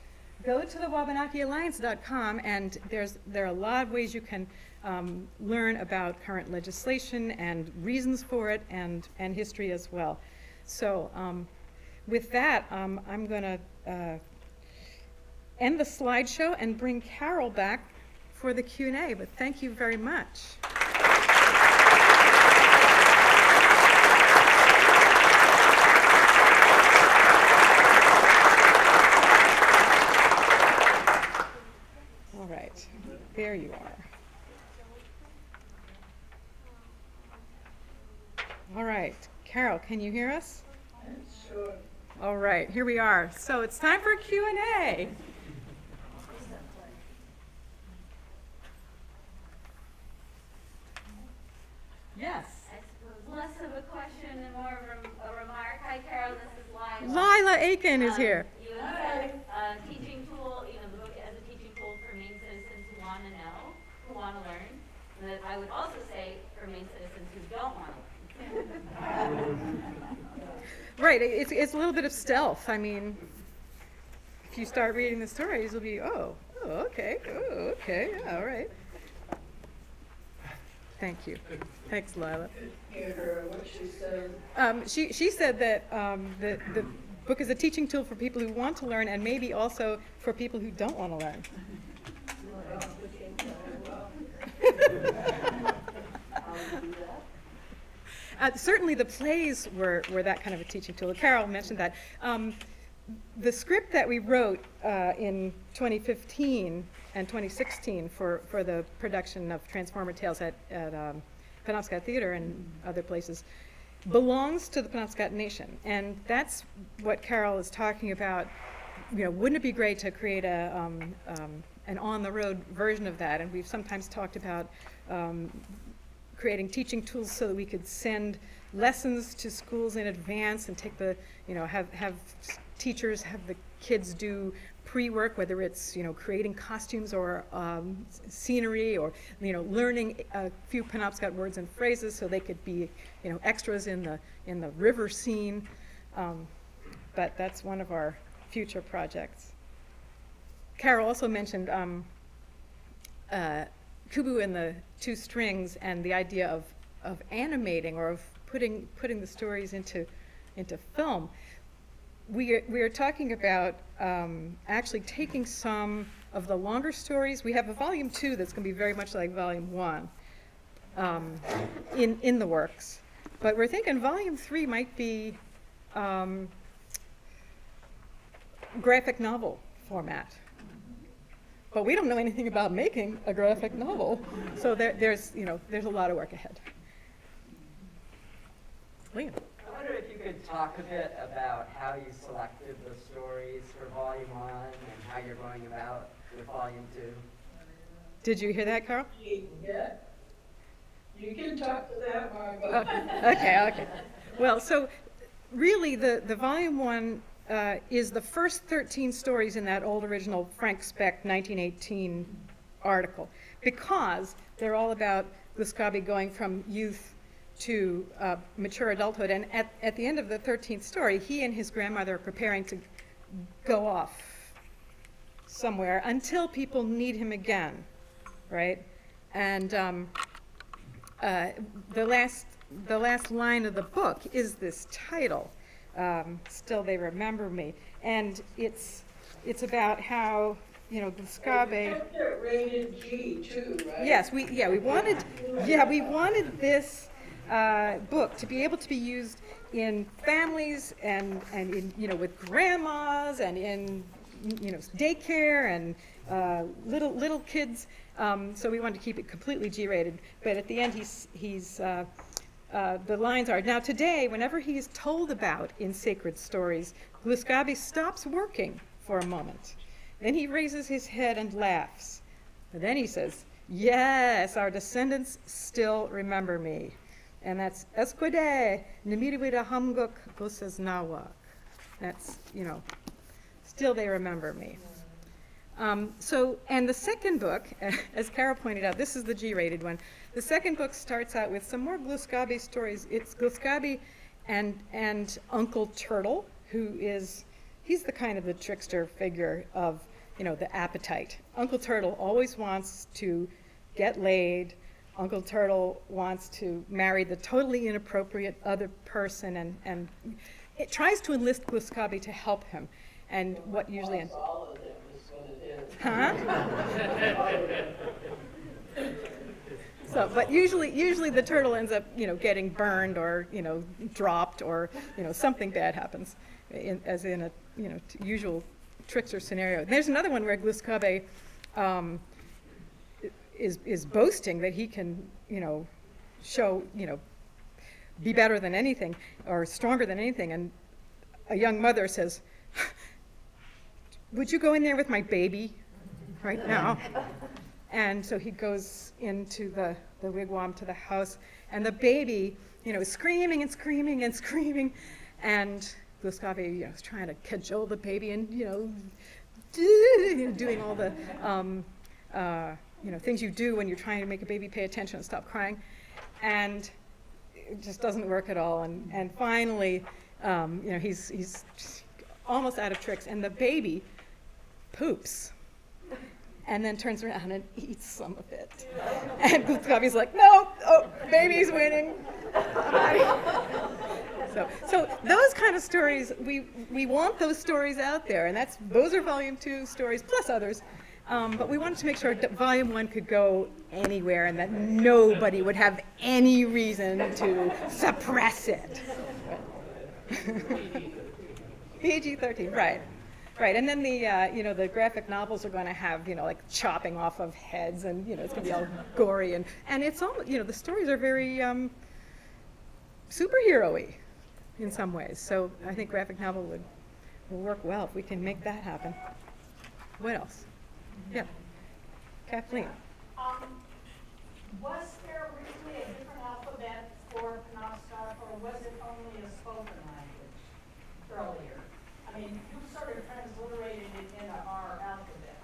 Go to the WabanakiAlliance.com and there's, there are a lot of ways you can um, learn about current legislation and reasons for it and, and history as well. So um, with that, um, I'm going to uh, end the slideshow and bring Carol back for the Q&A, but thank you very much. All right, there you are. All right, Carol, can you hear us? Sure. All right, here we are. So it's time for Q Yes. I suppose less of a question and more of a a remark. Hi, Carol, this is Lila. Lila Aiken is Um, here. You have said, uh, teaching tool, you know, the book as a teaching tool for Maine citizens who want to know, who want to learn. And that I would also say for Maine citizens who don't want to learn. Right, it's, it's a little bit of stealth. I mean, if you start reading the stories, you'll be, oh, oh, okay, oh, okay, yeah, all right. Thank you. Thanks, Lila. Hear her, what she said. Um, she, she said that um, the, the book is a teaching tool for people who want to learn and maybe also for people who don't want to learn. Uh, certainly, the plays were, were that kind of a teaching tool. Carol mentioned that. Um, the script that we wrote uh, in 2015 and 2016 for, for the production of Transformer Tales at, at um, Penobscot Theater and other places belongs to the Penobscot Nation. And that's what Carol is talking about. You know, wouldn't it be great to create a, um, um, an on-the-road version of that? And we've sometimes talked about um, creating teaching tools so that we could send lessons to schools in advance and take the, you know, have, have teachers have the kids do pre-work, whether it's, you know, creating costumes or um, scenery or, you know, learning a few Penobscot words and phrases so they could be, you know, extras in the, in the river scene. Um, but that's one of our future projects. Carol also mentioned um, uh, Kubu and the Two Strings and the idea of, of animating or of putting, putting the stories into, into film. We are, we are talking about um, actually taking some of the longer stories. We have a volume two that's going to be very much like volume one um, in, in the works. But we're thinking volume three might be um, graphic novel format. But we don't know anything about making a graphic novel, so there, there's, you know, there's a lot of work ahead. Liam. I wonder if you could talk a bit about how you selected the stories for volume one and how you're going about with volume two. Did you hear that, Carl? Yeah. You can talk to that, Oh, okay, okay. Well, so really, the, the volume one uh, is the first 13 stories in that old original Frank Speck 1918 article, because they're all about Gluskabe going from youth to uh, mature adulthood. And at, at the end of the 13th story, he and his grandmother are preparing to go off somewhere until people need him again, right? And um, uh, the last the last line of the book is this title. Um, Still, they remember me, and it's it's about how you know You Gluskabe. kept it rated G too, right? Yes, we yeah we wanted yeah we wanted this uh, book to be able to be used in families and and in you know with grandmas and in you know daycare and uh, little little kids. Um, so we wanted to keep it completely G-rated. But at the end, he's he's uh, uh, the lines are now today. Whenever he is told about in sacred stories, Gluskabe stops working for a moment. Then he raises his head and laughs. Then he says, Yes, our descendants still remember me. And that's Esquide, Nimiriwida Hamguk Gusas Nawak. That's, you know, still they remember me. Um, so, and the second book, as Carol pointed out, this is the G-rated one. The second book starts out with some more Gluskabe stories. It's Gluskabe and and Uncle Turtle, who is he's the kind of the trickster figure of you know the appetite. Uncle Turtle always wants to get laid. Uncle Turtle wants to marry the totally inappropriate other person, and and it tries to enlist Gluskabe to help him. And what usually ends. Huh? So, but usually, usually the turtle ends up, you know, getting burned or, you know, dropped or, you know, something bad happens, in, as in a, you know, usual trickster scenario. There's another one where Gluskabe um, is, is boasting that he can, you know, show, you know, be better than anything or stronger than anything. And a young mother says, would you go in there with my baby right now? And so he goes into the, the wigwam to the house, and the baby, you know, screaming and screaming and screaming. And Gluskabe, you know, is trying to cajole the baby and, you know, doing all the, um, uh, you know, things you do when you're trying to make a baby pay attention and stop crying. And it just doesn't work at all. And, and finally, um, you know, he's, he's almost out of tricks, and the baby poops and then turns around and eats some of it. And Gluskabe's like, no, oh, baby's winning. so, so those kind of stories, we, we want those stories out there, and that's those are volume two stories plus others. Um, but we wanted to make sure that volume one could go anywhere and that nobody would have any reason to suppress it. PG 13, right. Right, and then the, uh, you know, the graphic novels are going to have, you know, like chopping off of heads and, you know, it's going to be all gory and, and it's all, you know, the stories are very um, superhero-y in some ways. So I think graphic novel would, will work well if we can make that happen. What else? Yeah. Kathleen? Um, was there originally a different alphabet for Penobscot, or was it only a spoken language earlier? I mean, you sort of transliterated it into our alphabet.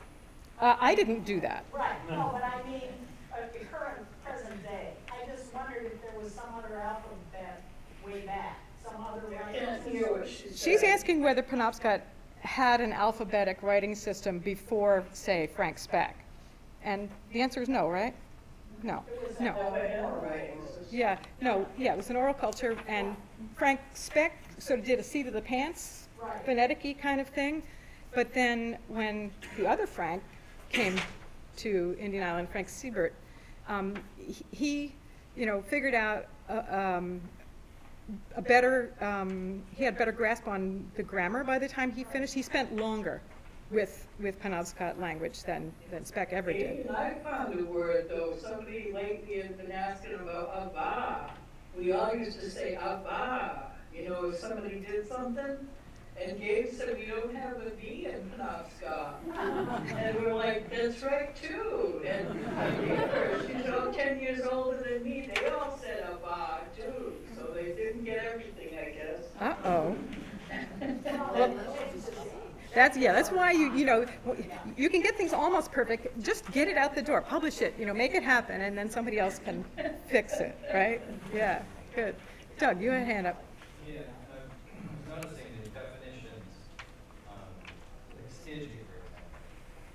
Uh, I didn't do that. Right, no, but I mean, uh, the current, present day. I just wondered if there was some other alphabet way back, some some other I writing can't hear what she said. She's asking whether Penobscot had an alphabetic writing system before, say, Frank Speck. And the answer is no, right? No, no. I am writing system. Yeah, no, yeah, it was an oral culture, and Frank Speck sort of did a seat of the pants, phonetic-y kind of thing. But then when the other Frank came to Indian Island, Frank Siebert, um, he- he, you know, figured out uh, um, a better, um, he had better grasp on the grammar by the time he finished. He spent longer with, with Penobscot language than, than Speck ever did. I found a word though, somebody lately had been asking about abba. We all used to say abba, you know, if somebody did something. And Gabe said, we don't have a B in Penobscot. And we're like, that's right too. And my neighbor, she's all ten years older than me, they all said oh, abba too. So they didn't get everything, I guess. Uh-oh. Well, That's, yeah, that's why you, you know, you can get things almost perfect, just get it out the door, publish it, you know, make it happen, and then somebody else can fix it, right? Yeah, good. Doug, you had a hand up. Yeah, I'm noticing the definitions, um, like stingy, for example,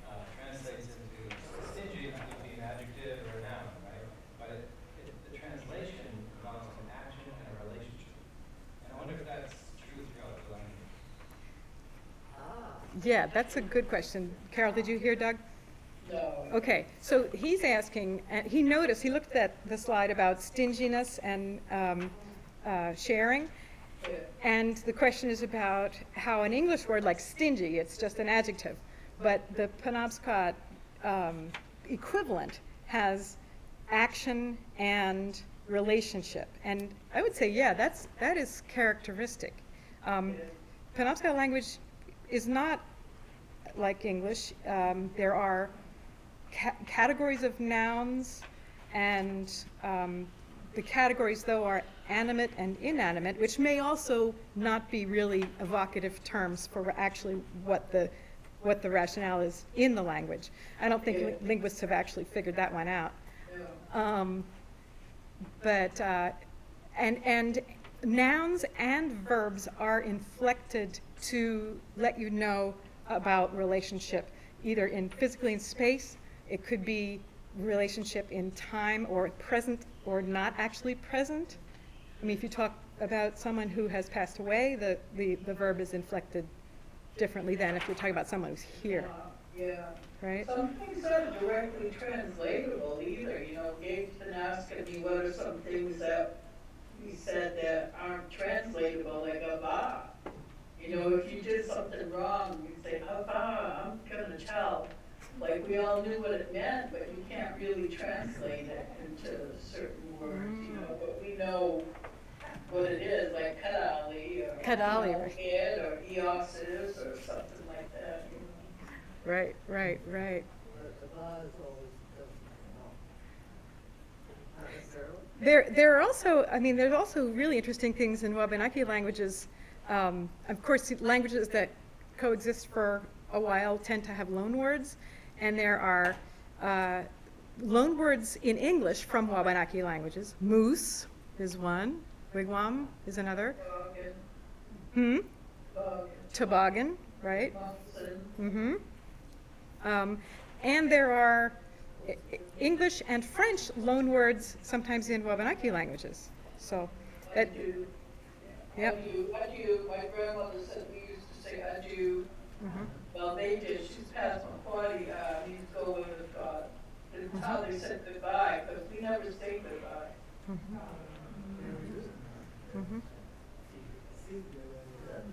uh, translates into, stingy could be an adjective or a noun, right? But it, it, the translation involves an action and a relationship. And I wonder if that's true throughout the language. Yeah, that's a good question. Carol, did you hear Doug? No. Okay, so he's asking, and he noticed, he looked at the slide about stinginess and um, uh, sharing, and the question is about how an English word like stingy, it's just an adjective, but the Penobscot um, equivalent has action and relationship. And I would say, yeah, that's, that is characteristic. Um, Penobscot language is not like English. Um, there are ca- categories of nouns, and um, the categories, though, are animate and inanimate, which may also not be really evocative terms for actually what the what the rationale is in the language. I don't think li- linguists have actually figured that one out. Yeah. Um, but, uh, and, and nouns and verbs are inflected to let you know about relationship, either in physically in space, it could be relationship in time or present or not actually present. I mean, if you talk about someone who has passed away, the, the, the verb is inflected differently than if you're talking about someone who's here, Uh, Yeah. right? Some things aren't directly translatable either, you know, Gabe's been asking me what are some things that he said that aren't translatable, like abba. Ah. You know, if you did something wrong, you'd say, abba, ah, I'm gonna tell. Like, we all knew what it meant, but you can't really translate it into certain words, you know, but we know what it is, like kadali or. Kadali, you know, or eosis or something like that, you know. Right, right, right. There, there are also, I mean, there's also really interesting things in Wabanaki languages. Um, of course, languages that coexist for a while tend to have loan words, and there are uh, loan words in English from Wabanaki languages. Moose is one, wigwam is another. Hmm? toboggan, right? Mm-hmm. Um, and there are English and French loanwords sometimes in Wabanaki languages. So, that, Adieu. Yep. Adieu, adieu, my grandmother said we used to say adieu. mhm. Well, they did, she's past forty, uh, we used to go with, uh, it's how they said goodbye, because we never say goodbye. Mhm.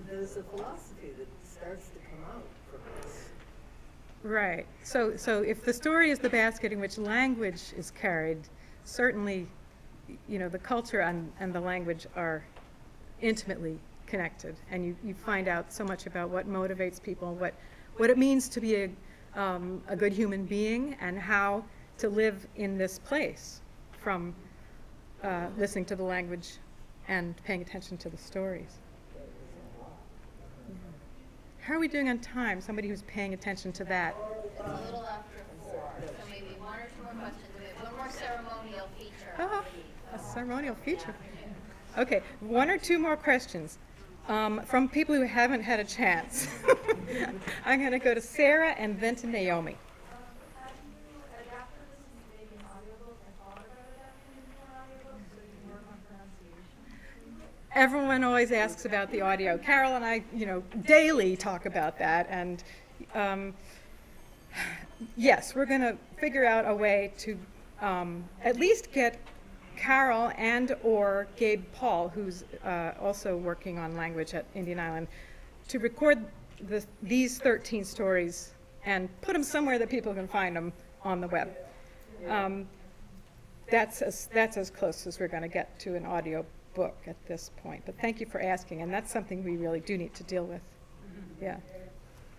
There's a philosophy that starts to come out from this. Right. So, so if the story is the basket in which language is carried, certainly, you know, the culture and, and the language are intimately connected. And you, you find out so much about what motivates people, what, what it means to be a, um, a good human being, and how to live in this place from uh, listening to the language and paying attention to the stories. How are we doing on time? Somebody who's paying attention to that. It's a little after four, so maybe one or two more questions. We have one more ceremonial feature. Oh, a ceremonial feature. Okay, one or two more questions um, from people who haven't had a chance. I'm going to go to Sarah and then to Naomi. Everyone always asks about the audio. Carol and I, you know, daily talk about that, and um, yes, we're going to figure out a way to um, at least get Carol and or Gabe Paul, who's uh, also working on language at Indian Island, to record the, these 13 stories and put them somewhere that people can find them on the web. Um, that's as, that's as close as we're going to get to an audio book at this point. But thank you for asking, and that's something we really do need to deal with. Yeah.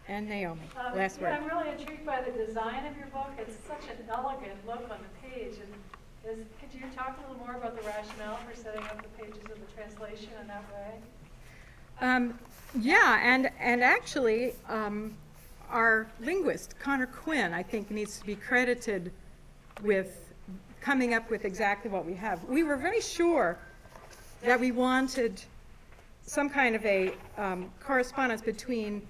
And Naomi, Um, last word. I'm really intrigued by the design of your book. It's such an elegant look on the page. And is, could you talk a little more about the rationale for setting up the pages of the translation in that way? Um, yeah, and, and actually, um, our linguist, Conor Quinn, I think needs to be credited with coming up with exactly what we have. We were very sure that we wanted some kind of a um, correspondence between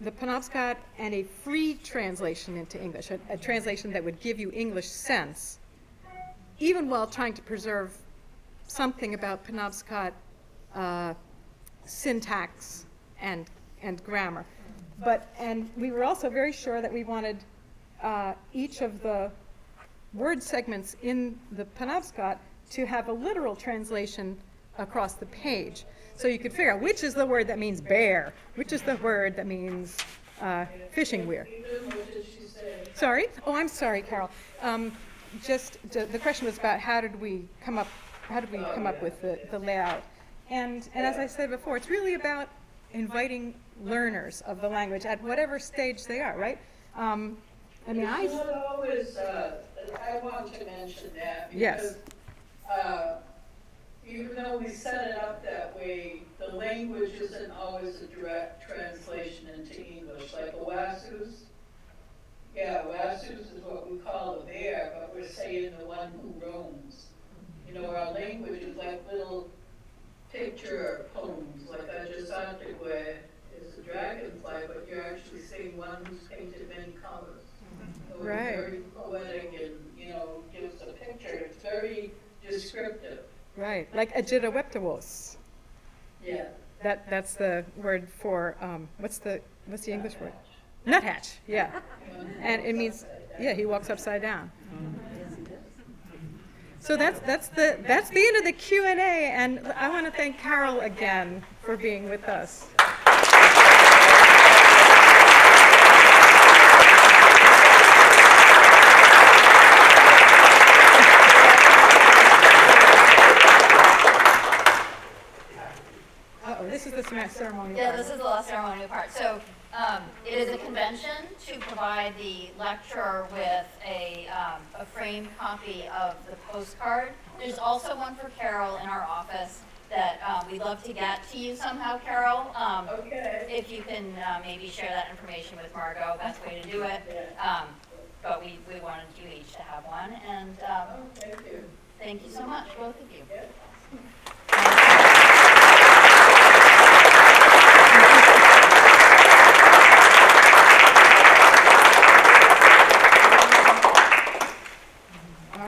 the Penobscot and a free translation into English, a, a translation that would give you English sense, even while trying to preserve something about Penobscot uh, syntax and, and grammar. But, and we were also very sure that we wanted uh, each of the word segments in the Penobscot to have a literal translation across the page. So you could figure out which is the word that means bear, which is the word that means uh, fishing weir. Sorry? Oh, I'm sorry, Carol. Um, just, the the question was about how did we come up, how did we come up with the, the layout? And, and as I said before, it's really about inviting learners of the language at whatever stage they are, right? Um, I mean, I, not always, uh, I want to mention that. Yes. because, uh, Even though we set it up that way, the language isn't always a direct translation into English, like a Wasus. Yeah, Wasus is what we call a bear, but we're saying the one who roams. You know, our language is like little picture poems, like a Jasantigwe is a dragonfly, but you're actually saying one who's painted many colors. So it's Right. Very poetic and, you know, gives a picture, it's very descriptive, right, like agitaweptawos. yeah. That, that's the word for, um, what's the, what's the English word? Nuthatch, yeah. And it means, yeah, he walks upside down. So that's, that's the, that's the end of the Q and A, and I want to thank Carol again for being with us. Uh-oh, this is the sma- ceremony. Yeah, part. this is the last ceremonial part. So, um, it is a convention to provide the lecturer with a, um, a framed copy of the postcard. There's also one for Carol in our office that, um, we'd love to get to you somehow, Carol. Um, Okay. if you can, uh, maybe share that information with Margo, best way to do it. Um, but we, we wanted you each to have one, and, um, Thank you. thank you so much, both of you. Yeah.